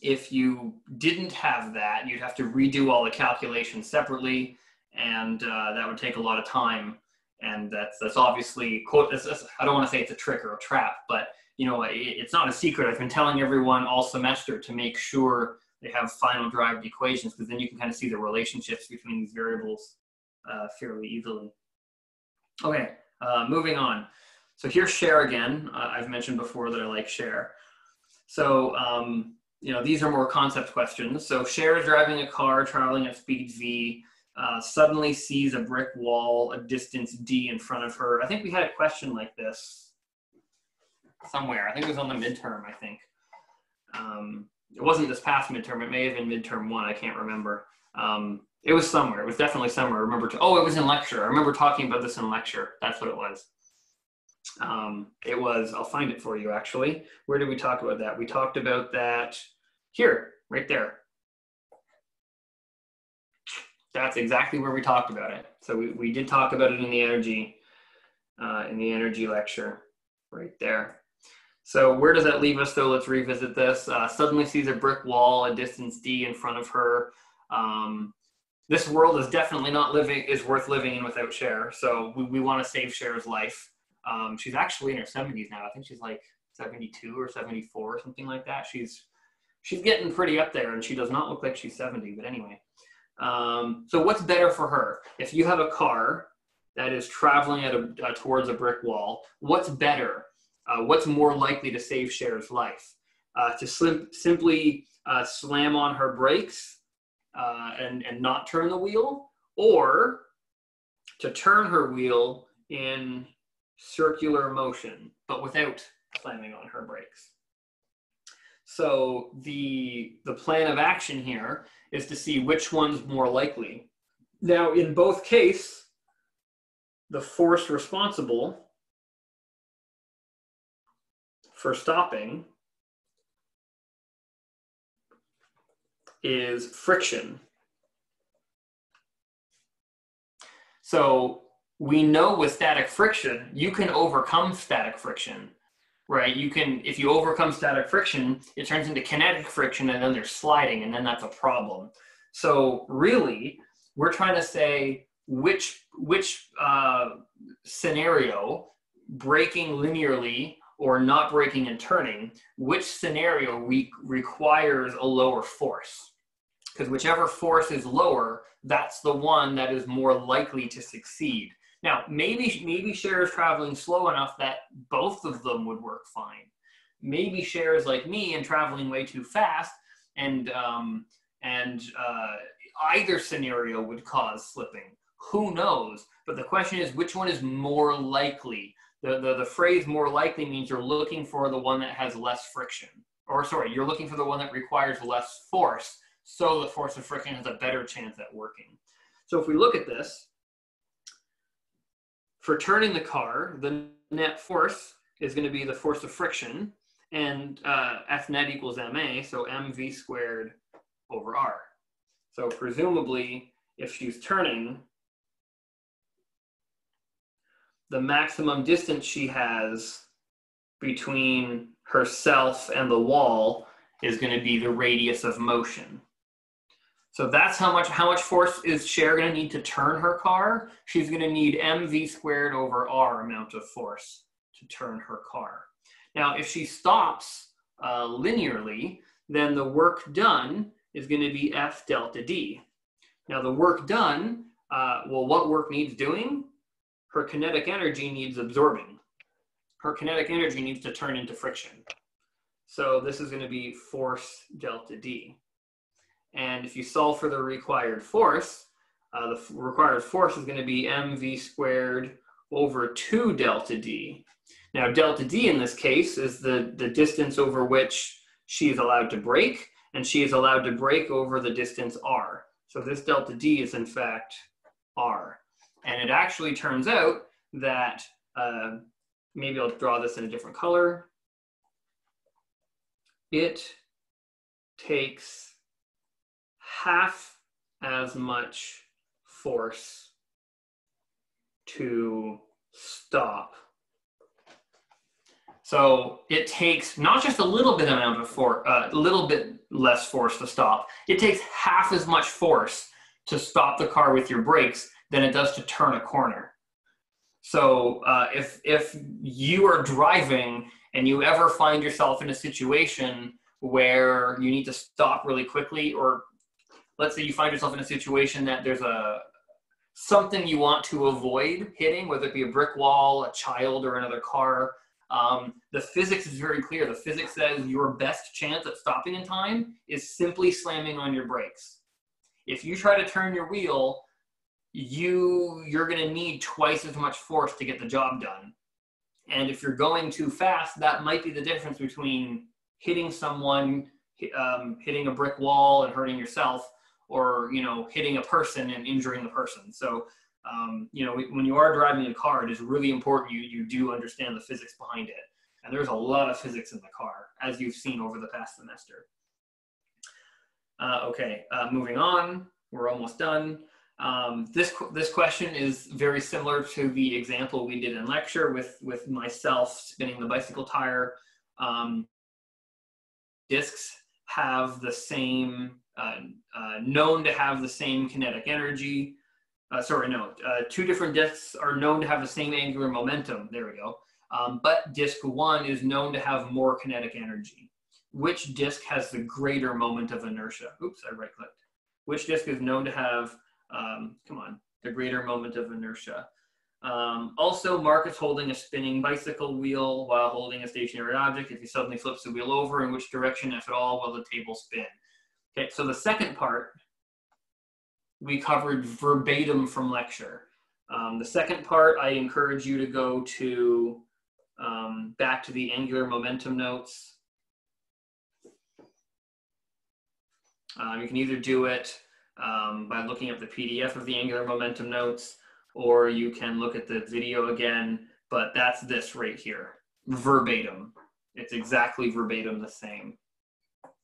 if you didn't have that, you'd have to redo all the calculations separately, and uh, that would take a lot of time. And that's that's obviously quote. That's, that's, I don't want to say it's a trick or a trap, but you know it, it's not a secret. I've been telling everyone all semester to make sure they have final derived equations because then you can kind of see the relationships between these variables uh, fairly easily. Okay, uh, moving on. So here's Cher again. Uh, I've mentioned before that I like Cher. So, um, you know, these are more concept questions. So Cher is driving a car, traveling at speed v, uh, suddenly sees a brick wall, a distance d in front of her. I think we had a question like this somewhere. I think it was on the midterm, I think. Um, it wasn't this past midterm. It may have been midterm one. I can't remember. Um, it was somewhere. It was definitely somewhere. I remember. To, oh, it was in lecture. I remember talking about this in lecture. That's what it was. Um, it was. I'll find it for you. Actually, where did we talk about that? We talked about that here, right there. That's exactly where we talked about it. So we, we did talk about it in the energy, uh, in the energy lecture, right there. So where does that leave us though? Let's revisit this. Uh, suddenly sees a brick wall, a distance d in front of her. Um, this world is definitely not living is worth living in without Cher. So we, we want to save Cher's life. Um, she's actually in her 70s now. I think she's like 72 or 74 or something like that. She's she's getting pretty up there, and she does not look like she's 70. But anyway, um, so what's better for her? If you have a car that is traveling at a, uh, towards a brick wall, what's better? Uh, what's more likely to save Cher's life? Uh, to slim, simply uh, slam on her brakes uh, and, and not turn the wheel, or to turn her wheel in circular motion, but without slamming on her brakes. So the, the plan of action here is to see which one's more likely. Now, in both case, the force responsible for stopping is friction. So we know with static friction, you can overcome static friction, right? You can, if you overcome static friction, it turns into kinetic friction and then there's sliding and then that's a problem. So really, we're trying to say which, which uh, scenario, braking linearly or not braking and turning, which scenario re requires a lower force. Because whichever force is lower, that's the one that is more likely to succeed. Now, maybe maybe Cher is traveling slow enough that both of them would work fine. Maybe Cher is like me and traveling way too fast, and um, and uh, either scenario would cause slipping. Who knows? But the question is, which one is more likely? The, the, the phrase more likely means you're looking for the one that has less friction. Or sorry, you're looking for the one that requires less force, so the force of friction has a better chance at working. So if we look at this, for turning the car, the net force is going to be the force of friction, and uh, F net equals ma, so mv squared over r. So presumably, if she's turning, the maximum distance she has between herself and the wall is going to be the radius of motion. So that's how much how much force is Cher going to need to turn her car? She's going to need mv squared over r amount of force to turn her car. Now, if she stops uh, linearly, then the work done is going to be F delta D. Now, the work done, uh, well, what work needs doing? Her kinetic energy needs absorbing. Her kinetic energy needs to turn into friction. So this is going to be force delta D. And if you solve for the required force, uh, the required force is going to be mv squared over 2 delta d. Now, delta d in this case is the, the distance over which she is allowed to brake, and she is allowed to brake over the distance r. So this delta d is in fact r. And it actually turns out that, uh, maybe I'll draw this in a different color. It takes half as much force to stop. So it takes not just a little bit amount of force, a uh, little bit less force to stop. It takes half as much force to stop the car with your brakes than it does to turn a corner. So uh, if if you are driving and you ever find yourself in a situation where you need to stop really quickly or let's say you find yourself in a situation that there's a something you want to avoid hitting, whether it be a brick wall, a child, or another car. Um, the physics is very clear. The physics says your best chance at stopping in time is simply slamming on your brakes. If you try to turn your wheel, you you're going to need twice as much force to get the job done. And if you're going too fast, that might be the difference between hitting someone, um, hitting a brick wall, and hurting yourself, or you know hitting a person and injuring the person. So um, you know when you are driving a car it is really important you you do understand the physics behind it. And there's a lot of physics in the car as you've seen over the past semester. Uh, okay uh, moving on. We're almost done. Um, this this question is very similar to the example we did in lecture with with myself spinning the bicycle tire. Um, discs have the same known to have the same kinetic energy. Uh, sorry, no, uh, two different disks are known to have the same angular momentum. There we go. Um, but disk one is known to have more kinetic energy. Which disk has the greater moment of inertia? Oops, I right clicked. Which disk is known to have, um, come on, the greater moment of inertia? Um, also, Marc is holding a spinning bicycle wheel while holding a stationary object. If he suddenly flips the wheel over, in which direction, if at all, will the table spin? Okay, so the second part we covered verbatim from lecture. Um, the second part, I encourage you to go to um, back to the angular momentum notes. Um, you can either do it um, by looking at the PDF of the angular momentum notes, or you can look at the video again, but that's this right here, verbatim. It's exactly verbatim the same.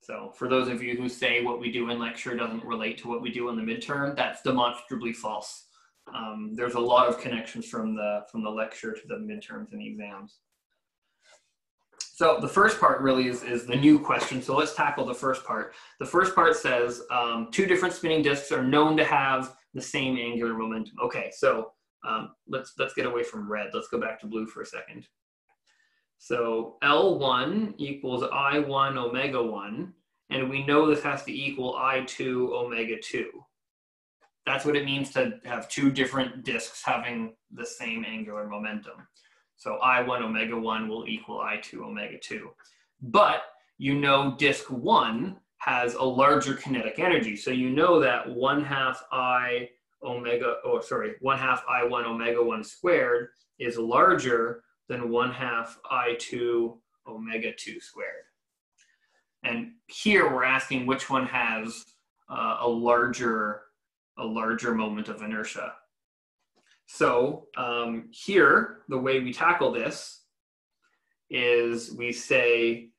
So for those of you who say what we do in lecture doesn't relate to what we do in the midterm, that's demonstrably false. um, there's a lot of connections from the from the lecture to the midterms and the exams. So the first part really is, is the new question. So let's tackle the first part. The first part says um, two different spinning disks are known to have the same angular momentum. Okay, so um, let's let's get away from red. Let's go back to blue for a second. So L1 equals I1 omega 1, and we know this has to equal I2 omega 2. That's what it means to have two different disks having the same angular momentum. So I1 omega 1 will equal I2 omega 2. But you know disk 1 has a larger kinetic energy. So you know that 1 half I omega, oh sorry, 1 half I1 omega 1 squared is larger than 1 half I2 omega 2 squared. And here we're asking which one has uh, a larger a larger moment of inertia. So um, here, the way we tackle this is we say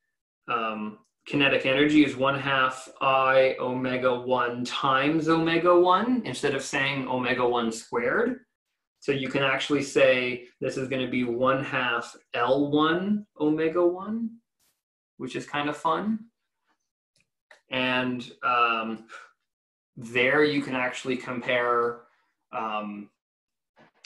um, kinetic energy is 1 half I omega 1 times omega 1 instead of saying omega 1 squared. So you can actually say this is going to be 1 half L1 omega 1, which is kind of fun. And um, there you can actually compare um,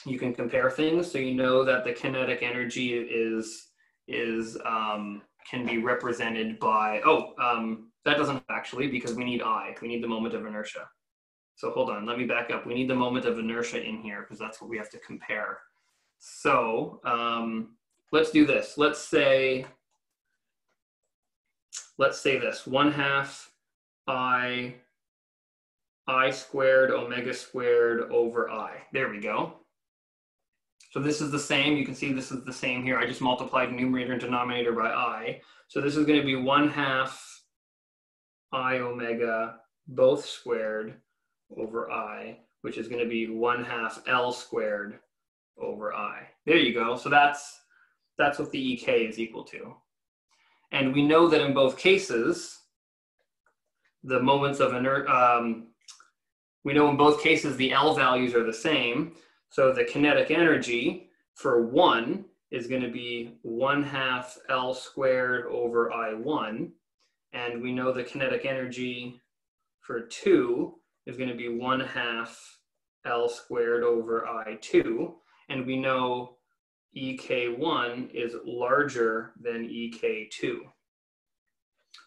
you can compare things. So you know that the kinetic energy is is um, can be represented by oh um, that doesn't actually because we need i. We need the moment of inertia so hold on, let me back up. We need the moment of inertia in here because that's what we have to compare. So um, let's do this. Let's say, let's say this, one half I, I squared omega squared over I. There we go. So this is the same. You can see this is the same here. I just multiplied numerator and denominator by I. So this is going to be one half I omega both squared over i, which is going to be 1 half L squared over i. There you go. So that's, that's what the EK is equal to. And we know that in both cases, the moments of inert, um, we know in both cases the L values are the same. So the kinetic energy for one is going to be 1 half L squared over I1. And we know the kinetic energy for two is going to be 1 half L squared over I2. And we know EK1 is larger than EK2.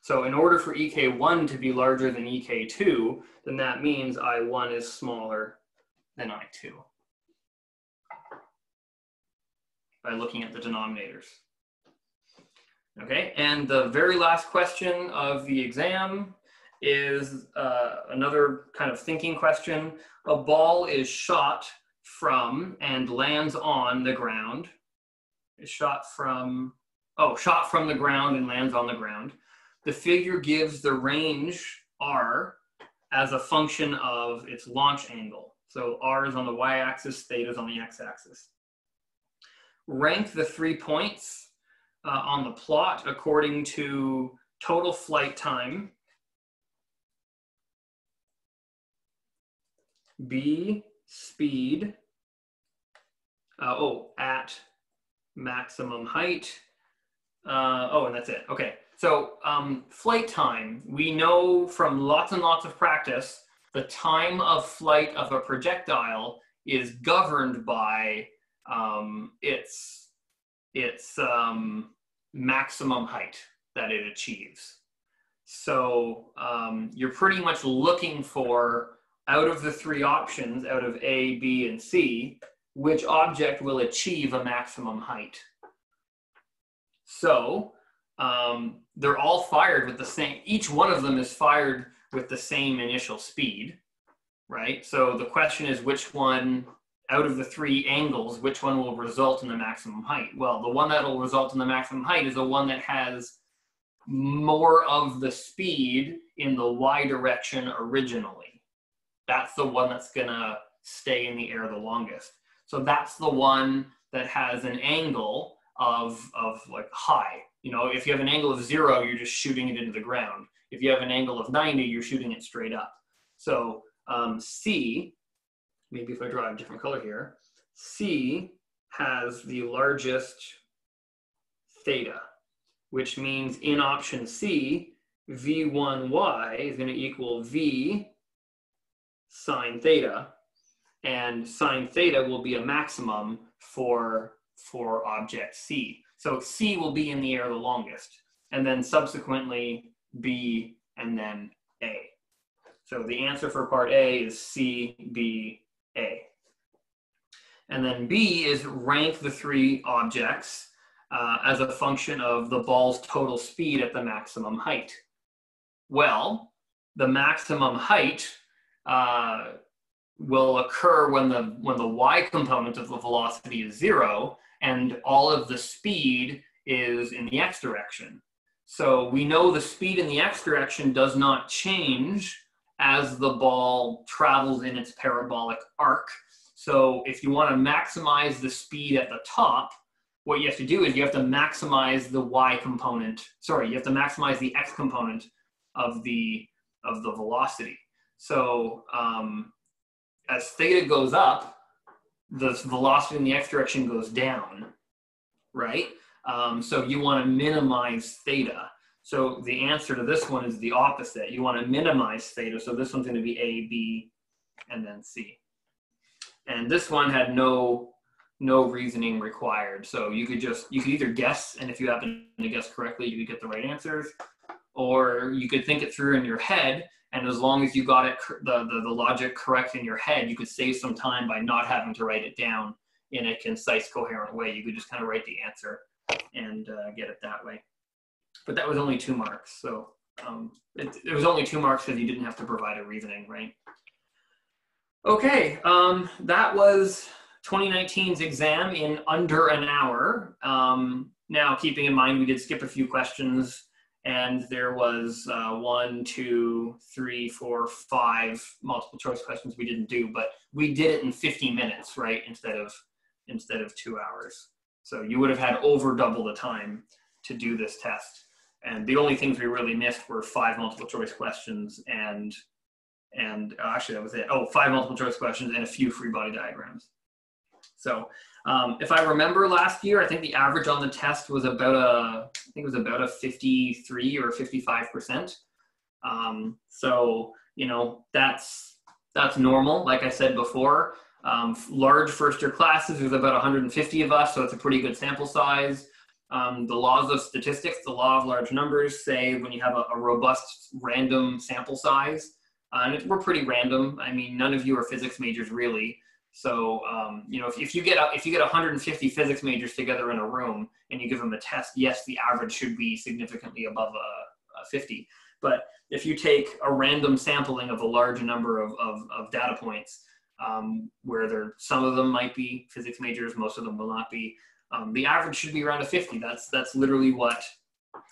So in order for EK1 to be larger than EK2, then that means I1 is smaller than I2 by looking at the denominators. Okay, and the very last question of the exam is uh, another kind of thinking question. A ball is shot from and lands on the ground. Is shot from, oh, shot from the ground and lands on the ground. The figure gives the range r as a function of its launch angle. So r is on the y-axis, theta is on the x-axis. Rank the three points uh, on the plot according to total flight time, B speed, uh, oh, at maximum height. Uh, oh, and that's it. Okay. So um, flight time, we know from lots and lots of practice, the time of flight of a projectile is governed by um, its, its um, maximum height that it achieves. So um, you're pretty much looking for out of the three options, out of A, B, and C, which object will achieve a maximum height. So um, they're all fired with the same, each one of them is fired with the same initial speed, right? So the question is which one, out of the three angles, which one will result in the maximum height? Well, the one that will result in the maximum height is the one that has more of the speed in the y direction originally that's the one that's gonna stay in the air the longest. So that's the one that has an angle of, of like high. You know, if you have an angle of zero, you're just shooting it into the ground. If you have an angle of 90, you're shooting it straight up. So um, C maybe if I draw a different color here, C has the largest theta, which means in option C, V1y is to equal V sine theta, and sine theta will be a maximum for, for object C. So C will be in the air the longest, and then subsequently B and then A. So the answer for part A is C, B, A. And then B is rank the three objects uh, as a function of the ball's total speed at the maximum height. Well, the maximum height uh, will occur when the when the y component of the velocity is zero and all of the speed is in the x direction. So we know the speed in the x direction does not change as the ball travels in its parabolic arc. So if you want to maximize the speed at the top, what you have to do is you have to maximize the y component. Sorry, you have to maximize the x component of the of the velocity. So um, as theta goes up, the velocity in the x direction goes down, right? Um, so you want to minimize theta. So the answer to this one is the opposite. You want to minimize theta. So this one's going to be A, B, and then C. And this one had no no reasoning required. So you could just you could either guess, and if you happen to guess correctly, you could get the right answers, or you could think it through in your head and as long as you got it the, the, the logic correct in your head you could save some time by not having to write it down in a concise coherent way. You could just kind of write the answer and uh, get it that way. But that was only two marks so um, it, it was only two marks because you didn't have to provide a reasoning right? Okay um, that was 2019's exam in under an hour. Um, now keeping in mind we did skip a few questions and there was uh, one, two, three, four, five multiple choice questions we didn't do, but we did it in 50 minutes, right, instead of instead of two hours. So you would have had over double the time to do this test. And the only things we really missed were five multiple choice questions and and uh, actually that was it. Oh, five multiple choice questions and a few free body diagrams. So um, if I remember last year, I think the average on the test was about a, I think it was about a 53 or 55%. Um, so, you know, that's, that's normal. Like I said before, um, large first year classes, there's about 150 of us, so it's a pretty good sample size. Um, the laws of statistics, the law of large numbers say when you have a, a robust random sample size, uh, and it, we're pretty random. I mean, none of you are physics majors really. So um, you know, if, if you get a, if you get 150 physics majors together in a room and you give them a test, yes, the average should be significantly above a, a 50. But if you take a random sampling of a large number of, of, of data points, um, where there some of them might be physics majors, most of them will not be. Um, the average should be around a 50. That's that's literally what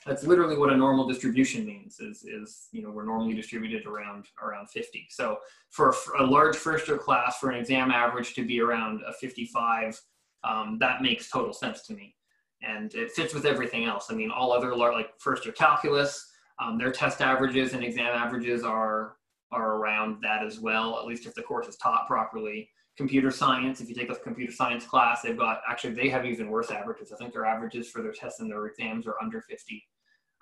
that's literally what a normal distribution means is, is you know we're normally distributed around around 50 so for a large first year class for an exam average to be around a 55 um, that makes total sense to me. And it fits with everything else. I mean all other large, like first year calculus um, their test averages and exam averages are are around that as well at least if the course is taught properly computer science, if you take a computer science class, they've got actually they have even worse averages. I think their averages for their tests and their exams are under 50.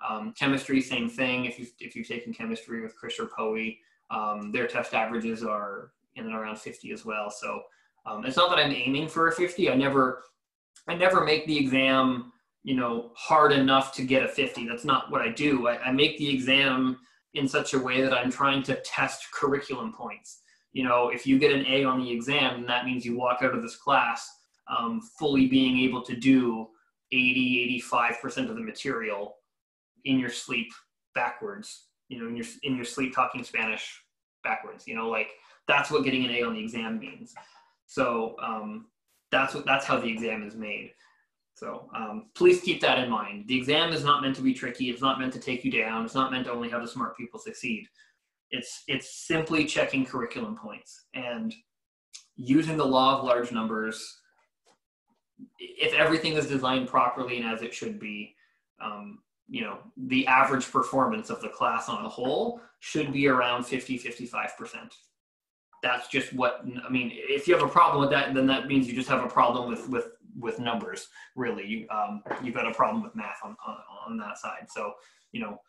Um, chemistry, same thing. If you if you've taken chemistry with Chris or Poe, um, their test averages are in and around 50 as well. So um, it's not that I'm aiming for a 50. I never I never make the exam you know hard enough to get a 50. That's not what I do. I, I make the exam in such a way that I'm trying to test curriculum points you know, if you get an A on the exam, that means you walk out of this class um, fully being able to do 80, 85% of the material in your sleep backwards, you know, in your, in your sleep talking Spanish backwards, you know, like that's what getting an A on the exam means. So um, that's what, that's how the exam is made. So um, please keep that in mind. The exam is not meant to be tricky. It's not meant to take you down. It's not meant to only have the smart people succeed. It's it's simply checking curriculum points and using the law of large numbers. If everything is designed properly and as it should be, um, you know, the average performance of the class on a whole should be around 50, 55%. that's just what I mean. If you have a problem with that, then that means you just have a problem with with with numbers. Really, you um, you've got a problem with math on, on on that side. So you know,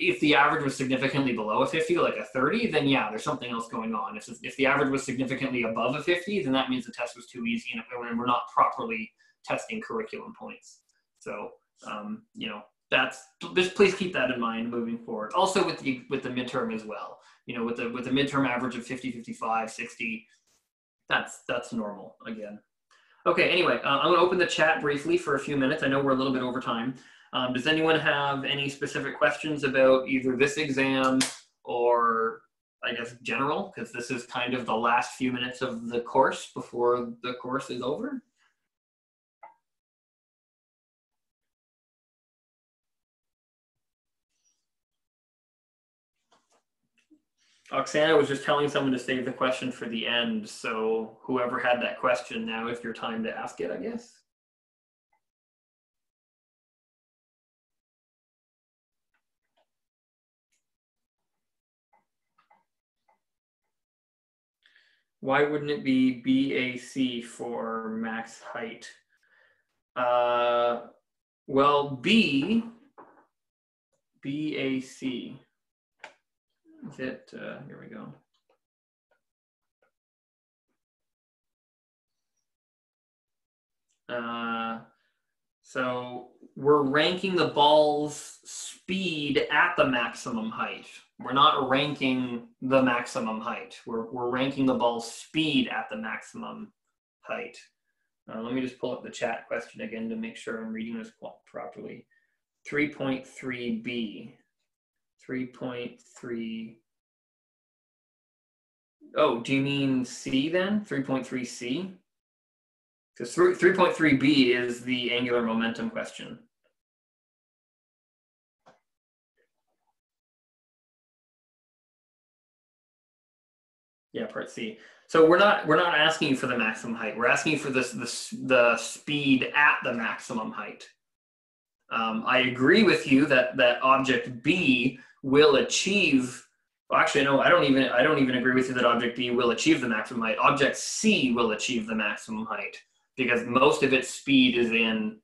if the average was significantly below a 50, like a 30, then yeah, there's something else going on. If if the average was significantly above a 50, then that means the test was too easy and we're not properly testing curriculum points. So um, you know, that's just please keep that in mind moving forward. Also with the with the midterm as well. You know, with the with the midterm average of 50, 55, 60, that's that's normal again. Okay, anyway, uh, I'm to open the chat briefly for a few minutes. I know we're a little bit over time. Um, does anyone have any specific questions about either this exam or I guess general? Because this is kind of the last few minutes of the course before the course is over. Oksana was just telling someone to save the question for the end. So whoever had that question, now is your time to ask it, I guess. Why wouldn't it be BAC for max height? Uh, well, B, BAC is it, uh, here we go. Uh, so we're ranking the ball's speed at the maximum height. We're not ranking the maximum height. We're, we're ranking the ball's speed at the maximum height. Uh, let me just pull up the chat question again to make sure I'm reading this properly. 3.3b. 3.3. Oh, do you mean C then? 3.3C? Because 3.3b is the angular momentum question. Yeah, part C. So we're not we're not asking for the maximum height. We're asking for this the the speed at the maximum height. Um, I agree with you that that object B will achieve well, actually no i don't even i don't even agree with you that object b will achieve the maximum height object c will achieve the maximum height because most of its speed is in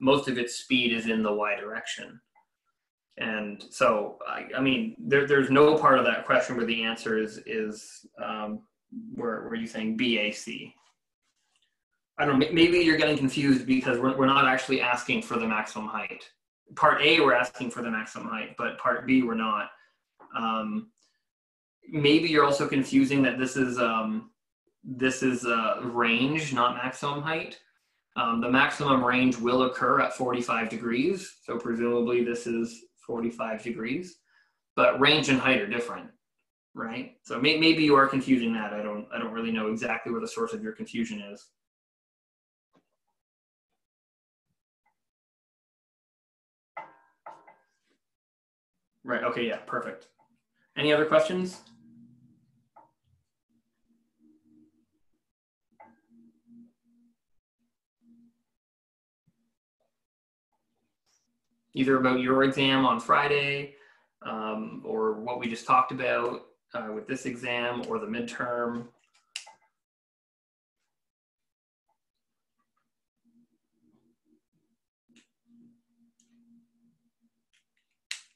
most of its speed is in the y direction and so i, I mean there, there's no part of that question where the answer is is um, where, where you saying bac i don't know maybe you're getting confused because we're, we're not actually asking for the maximum height part A, we're asking for the maximum height, but part B, we're not. Um, maybe you're also confusing that this is um, this is a range, not maximum height. Um, the maximum range will occur at 45 degrees, so presumably this is 45 degrees. But range and height are different, right? So may, maybe you are confusing that. I don't I don't really know exactly where the source of your confusion is. Right, okay, yeah, perfect. Any other questions? Either about your exam on Friday, um, or what we just talked about uh, with this exam, or the midterm.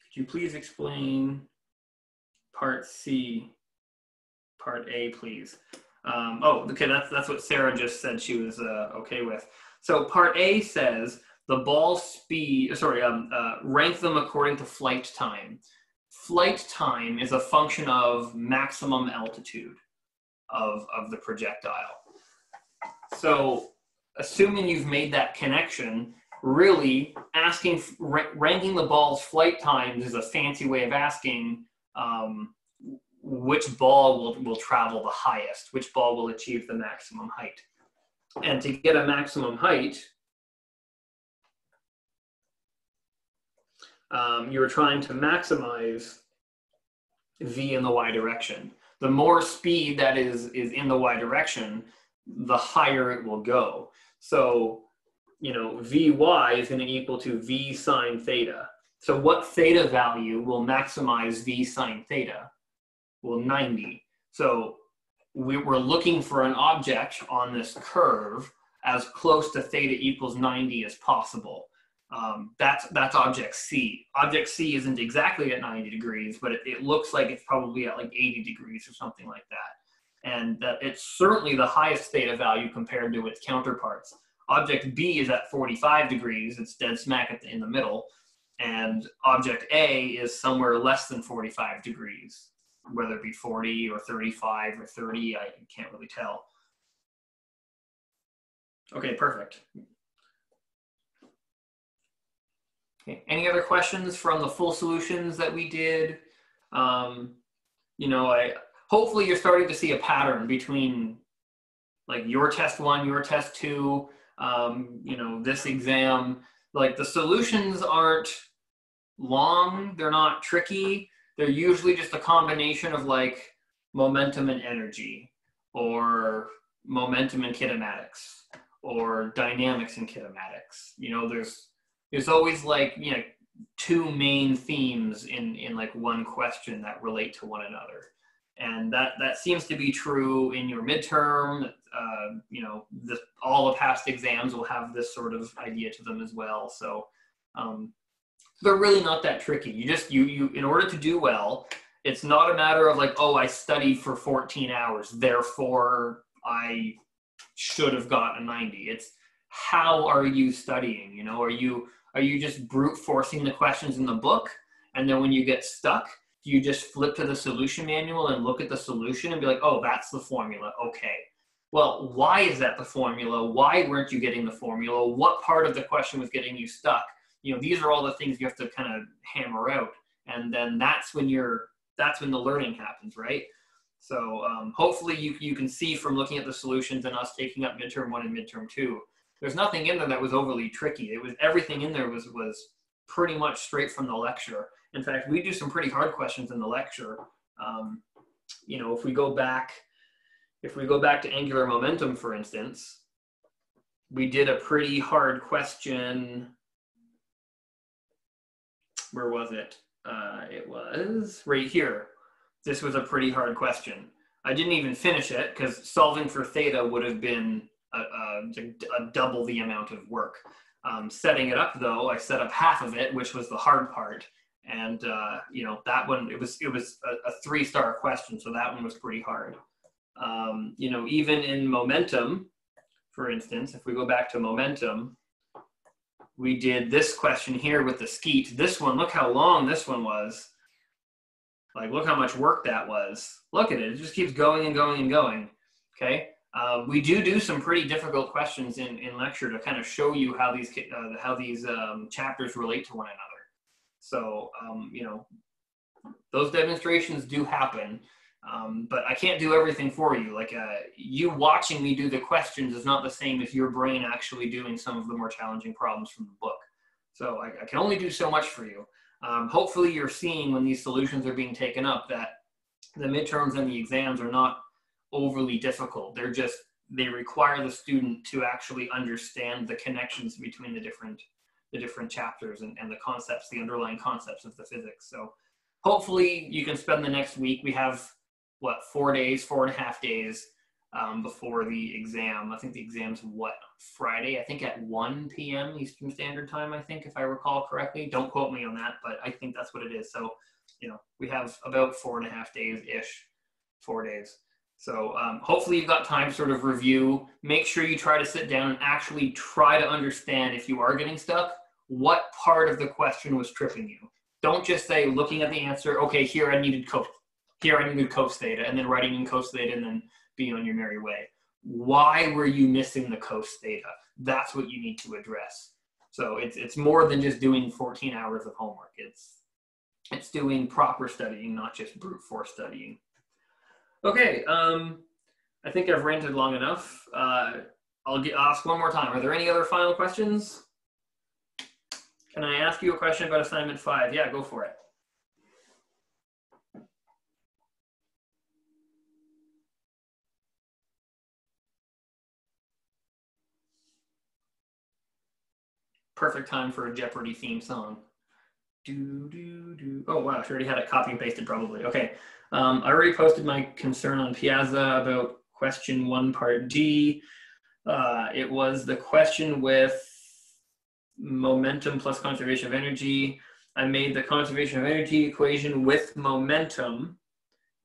Could you please explain part C, part A, please? Um, oh, okay, that's, that's what Sarah just said she was uh, okay with. So part A says the ball speed, sorry, um, uh, rank them according to flight time. Flight time is a function of maximum altitude of, of the projectile. So assuming you've made that connection, really asking, ranking the ball's flight times is a fancy way of asking um, which ball will, will travel the highest, which ball will achieve the maximum height. And to get a maximum height, um, you're trying to maximize v in the y direction. The more speed that is, is in the y direction, the higher it will go. So you know, Vy is going to equal to V sine theta. So what theta value will maximize V sine theta? Well, 90. So we are looking for an object on this curve as close to theta equals 90 as possible. Um, that's that's object C. Object C isn't exactly at 90 degrees, but it, it, looks like it's probably at like 80 degrees or something like that. And that it's certainly the highest theta value compared to its counterparts. Object B is at 45 degrees, it's dead smack the, in the middle, and object A is somewhere less than 45 degrees, whether it be 40 or 35 or 30, I can't really tell. Okay, perfect. Okay. Any other questions from the full solutions that we did? Um, you know, I hopefully you're starting to see a pattern between like your test one, your test two, um, you know, this exam. Like the solutions aren't long, they're not tricky. They're usually just a combination of like momentum and energy or momentum and kinematics or dynamics and kinematics. You know, there's there's always like you know two main themes in in like one question that relate to one another. And that that seems to be true in your midterm. Uh, you know the, all the past exams will have this sort of idea to them as well. So um, they're really not that tricky. You just you you in order to do well it's not a matter of like oh i studied for 14 hours therefore i should have gotten a 90 it's how are you studying? You know are you are you just brute forcing the questions in the book? And then when you get stuck, do you just flip to the solution manual and look at the solution and be like, oh, that's the formula. Okay. Well, why is that the formula? Why weren't you getting the formula? What part of the question was getting you stuck? You know, these are all the things you have to kind of hammer out. And then that's when you're, that's when the learning happens, right? So um, hopefully you, you can see from looking at the solutions and us taking up midterm one and midterm two there's nothing in there that was overly tricky. It was everything in there was was pretty much straight from the lecture. In fact, we do some pretty hard questions in the lecture. Um, you know, if we go back, if we go back to angular momentum, for instance, we did a pretty hard question. Where was it? Uh, it was right here. This was a pretty hard question. I didn't even finish it because solving for theta would have been a, double the amount of work. Um, setting it up though, I set up half of it, which was the hard part. And uh, you know that one, it was it was a, a three star question, so that one was pretty hard. Um, you know, even in momentum, for instance, if we go back to momentum, we did this question here with the skeet. This one, look how long this one was. Like, look how much work that was. Look at it; it just keeps going and going and going. Okay, uh, we do do some pretty difficult questions in, in lecture to kind of show you how these uh, how these um, chapters relate to one another. So um, you know, those demonstrations do happen, um, but I can't do everything for you. Like uh, you watching me do the questions is not the same as your brain actually doing some of the more challenging problems from the book. So I, I can only do so much for you. Um, hopefully, you're seeing when these solutions are being taken up that the midterms and the exams are not overly difficult. They're just they require the student to actually understand the connections between the different the different chapters and, and the concepts, the underlying concepts of the physics. So hopefully you can spend the next week. We have what four days, four and a half days um, before the exam. I think the exam's what Friday. I think at 1 p.m. Eastern Standard Time. I think if I recall correctly. Don't quote me on that, but I think that's what it is. So you know we have about four and a half days ish, four days. So um, hopefully you've got time to sort of review. Make sure you try to sit down and actually try to understand if you are getting stuck, what part of the question was tripping you. Don't just say, looking at the answer, okay, here I needed cos, here I needed cos theta, and then writing in cos theta and then being on your merry way. Why were you missing the cos theta? That's what you need to address. So it's it's more than just doing 14 hours of homework. It's it's doing proper studying, not just brute force studying. Okay, um, I think I've ranted long enough. Uh, I'll get, ask one more time. Are there any other final questions? Can I ask you a question about assignment five? Yeah, go for it. Perfect time for a Jeopardy theme song. Do, do, do. Oh, wow, she already had it copy and pasted probably. Okay. Um, I already posted my concern on Piazza about question one, part D. Uh, it was the question with momentum plus conservation of energy. I made the conservation of energy equation with momentum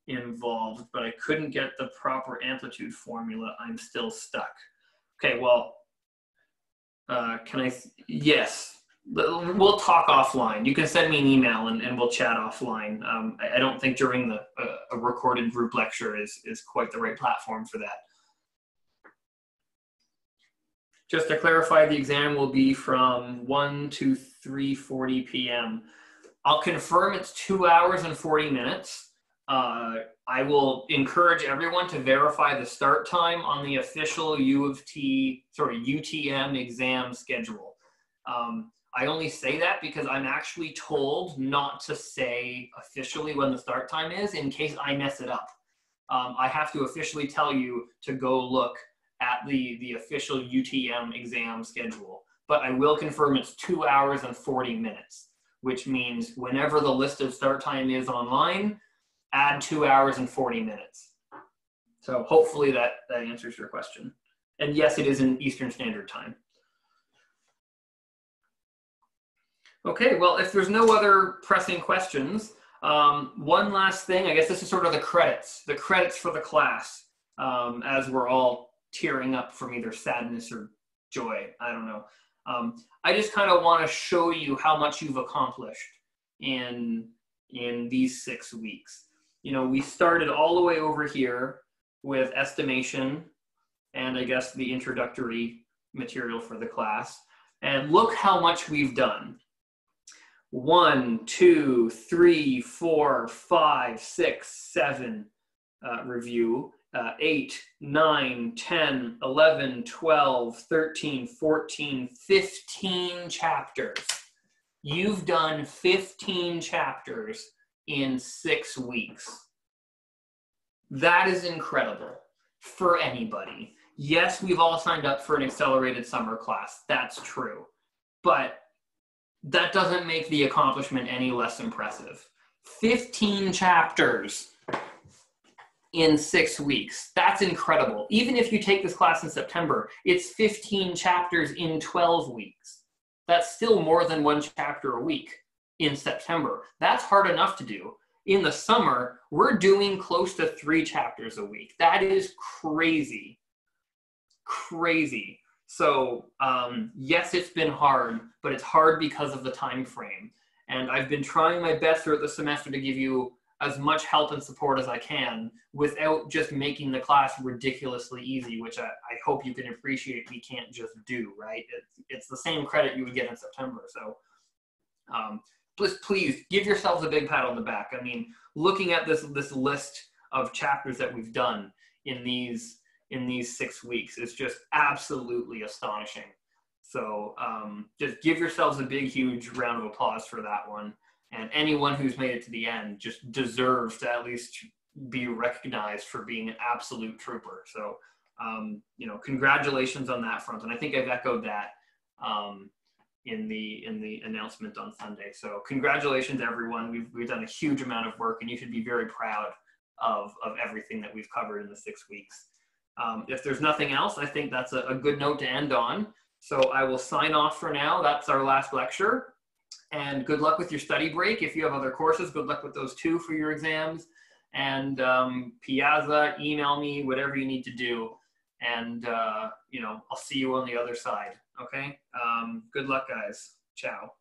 involved, but I couldn't get the proper amplitude formula. I'm still stuck. Okay, well, uh, can I? Yes, we'll talk offline. You can send me an email and, and we'll chat offline. Um, I, I, don't think during the uh, a recorded group lecture is is quite the right platform for that. Just to clarify, the exam will be from 1 to 3.40 p.m. I'll confirm it's two hours and 40 minutes. Uh, I will encourage everyone to verify the start time on the official U of T, sorry, UTM exam schedule. Um, I only say that because I'm actually told not to say officially when the start time is in case I mess it up. Um, I have to officially tell you to go look at the, the official UTM exam schedule. But I will confirm it's two hours and 40 minutes, which means whenever the list of start time is online, add two hours and 40 minutes. So hopefully that, that answers your question. And yes, it is in Eastern Standard Time. Okay, well, if there's no other pressing questions, um, one last thing, I guess this is sort of the credits, the credits for the class, um, as we're all tearing up from either sadness or joy. I don't know. Um, I just kind of want to show you how much you've accomplished in in these six weeks you know, we started all the way over here with estimation and I guess the introductory material for the class. And look how much we've done. One, two, three, four, five, six, seven uh, review, uh, 8, 9, 10, 11, 12, 13, 14, 15 chapters. You've done 15 chapters in six weeks. That is incredible for anybody. Yes, we've all signed up for an accelerated summer class. That's true. But that doesn't make the accomplishment any less impressive. 15 chapters in six weeks. That's incredible. Even if you take this class in September, it's 15 chapters in 12 weeks. That's still more than one chapter a week in September. That's hard enough to do. In the summer, we're doing close to three chapters a week. That is crazy. Crazy. So um, yes, it's been hard, but it's hard because of the time frame. And I've been trying my best throughout the semester to give you as much help and support as I can without just making the class ridiculously easy, which I, I hope you can appreciate we can't just do, right? It's, it's the same credit you would get in September. So um, please give yourselves a big pat on the back. I mean, looking at this this list of chapters that we've done in these in these six weeks is just absolutely astonishing. So um, just give yourselves a big, huge round of applause for that one. And anyone who's made it to the end just deserves to at least be recognized for being an absolute trooper. So, um, you know, congratulations on that front. And I think I've echoed that um, in the in the announcement on Sunday. So congratulations, everyone. We've we've done a huge amount of work, and you should be very proud of of everything that we've covered in the six weeks. Um, if there's nothing else, I think that's a, a good note to end on. So I will sign off for now. That's our last lecture. And good luck with your study break. If you have other courses, good luck with those too for your exams. And um, Piazza, email me, whatever you need to do. And, uh, you know, I'll see you on the other side. Okay. Um, good luck, guys. Ciao.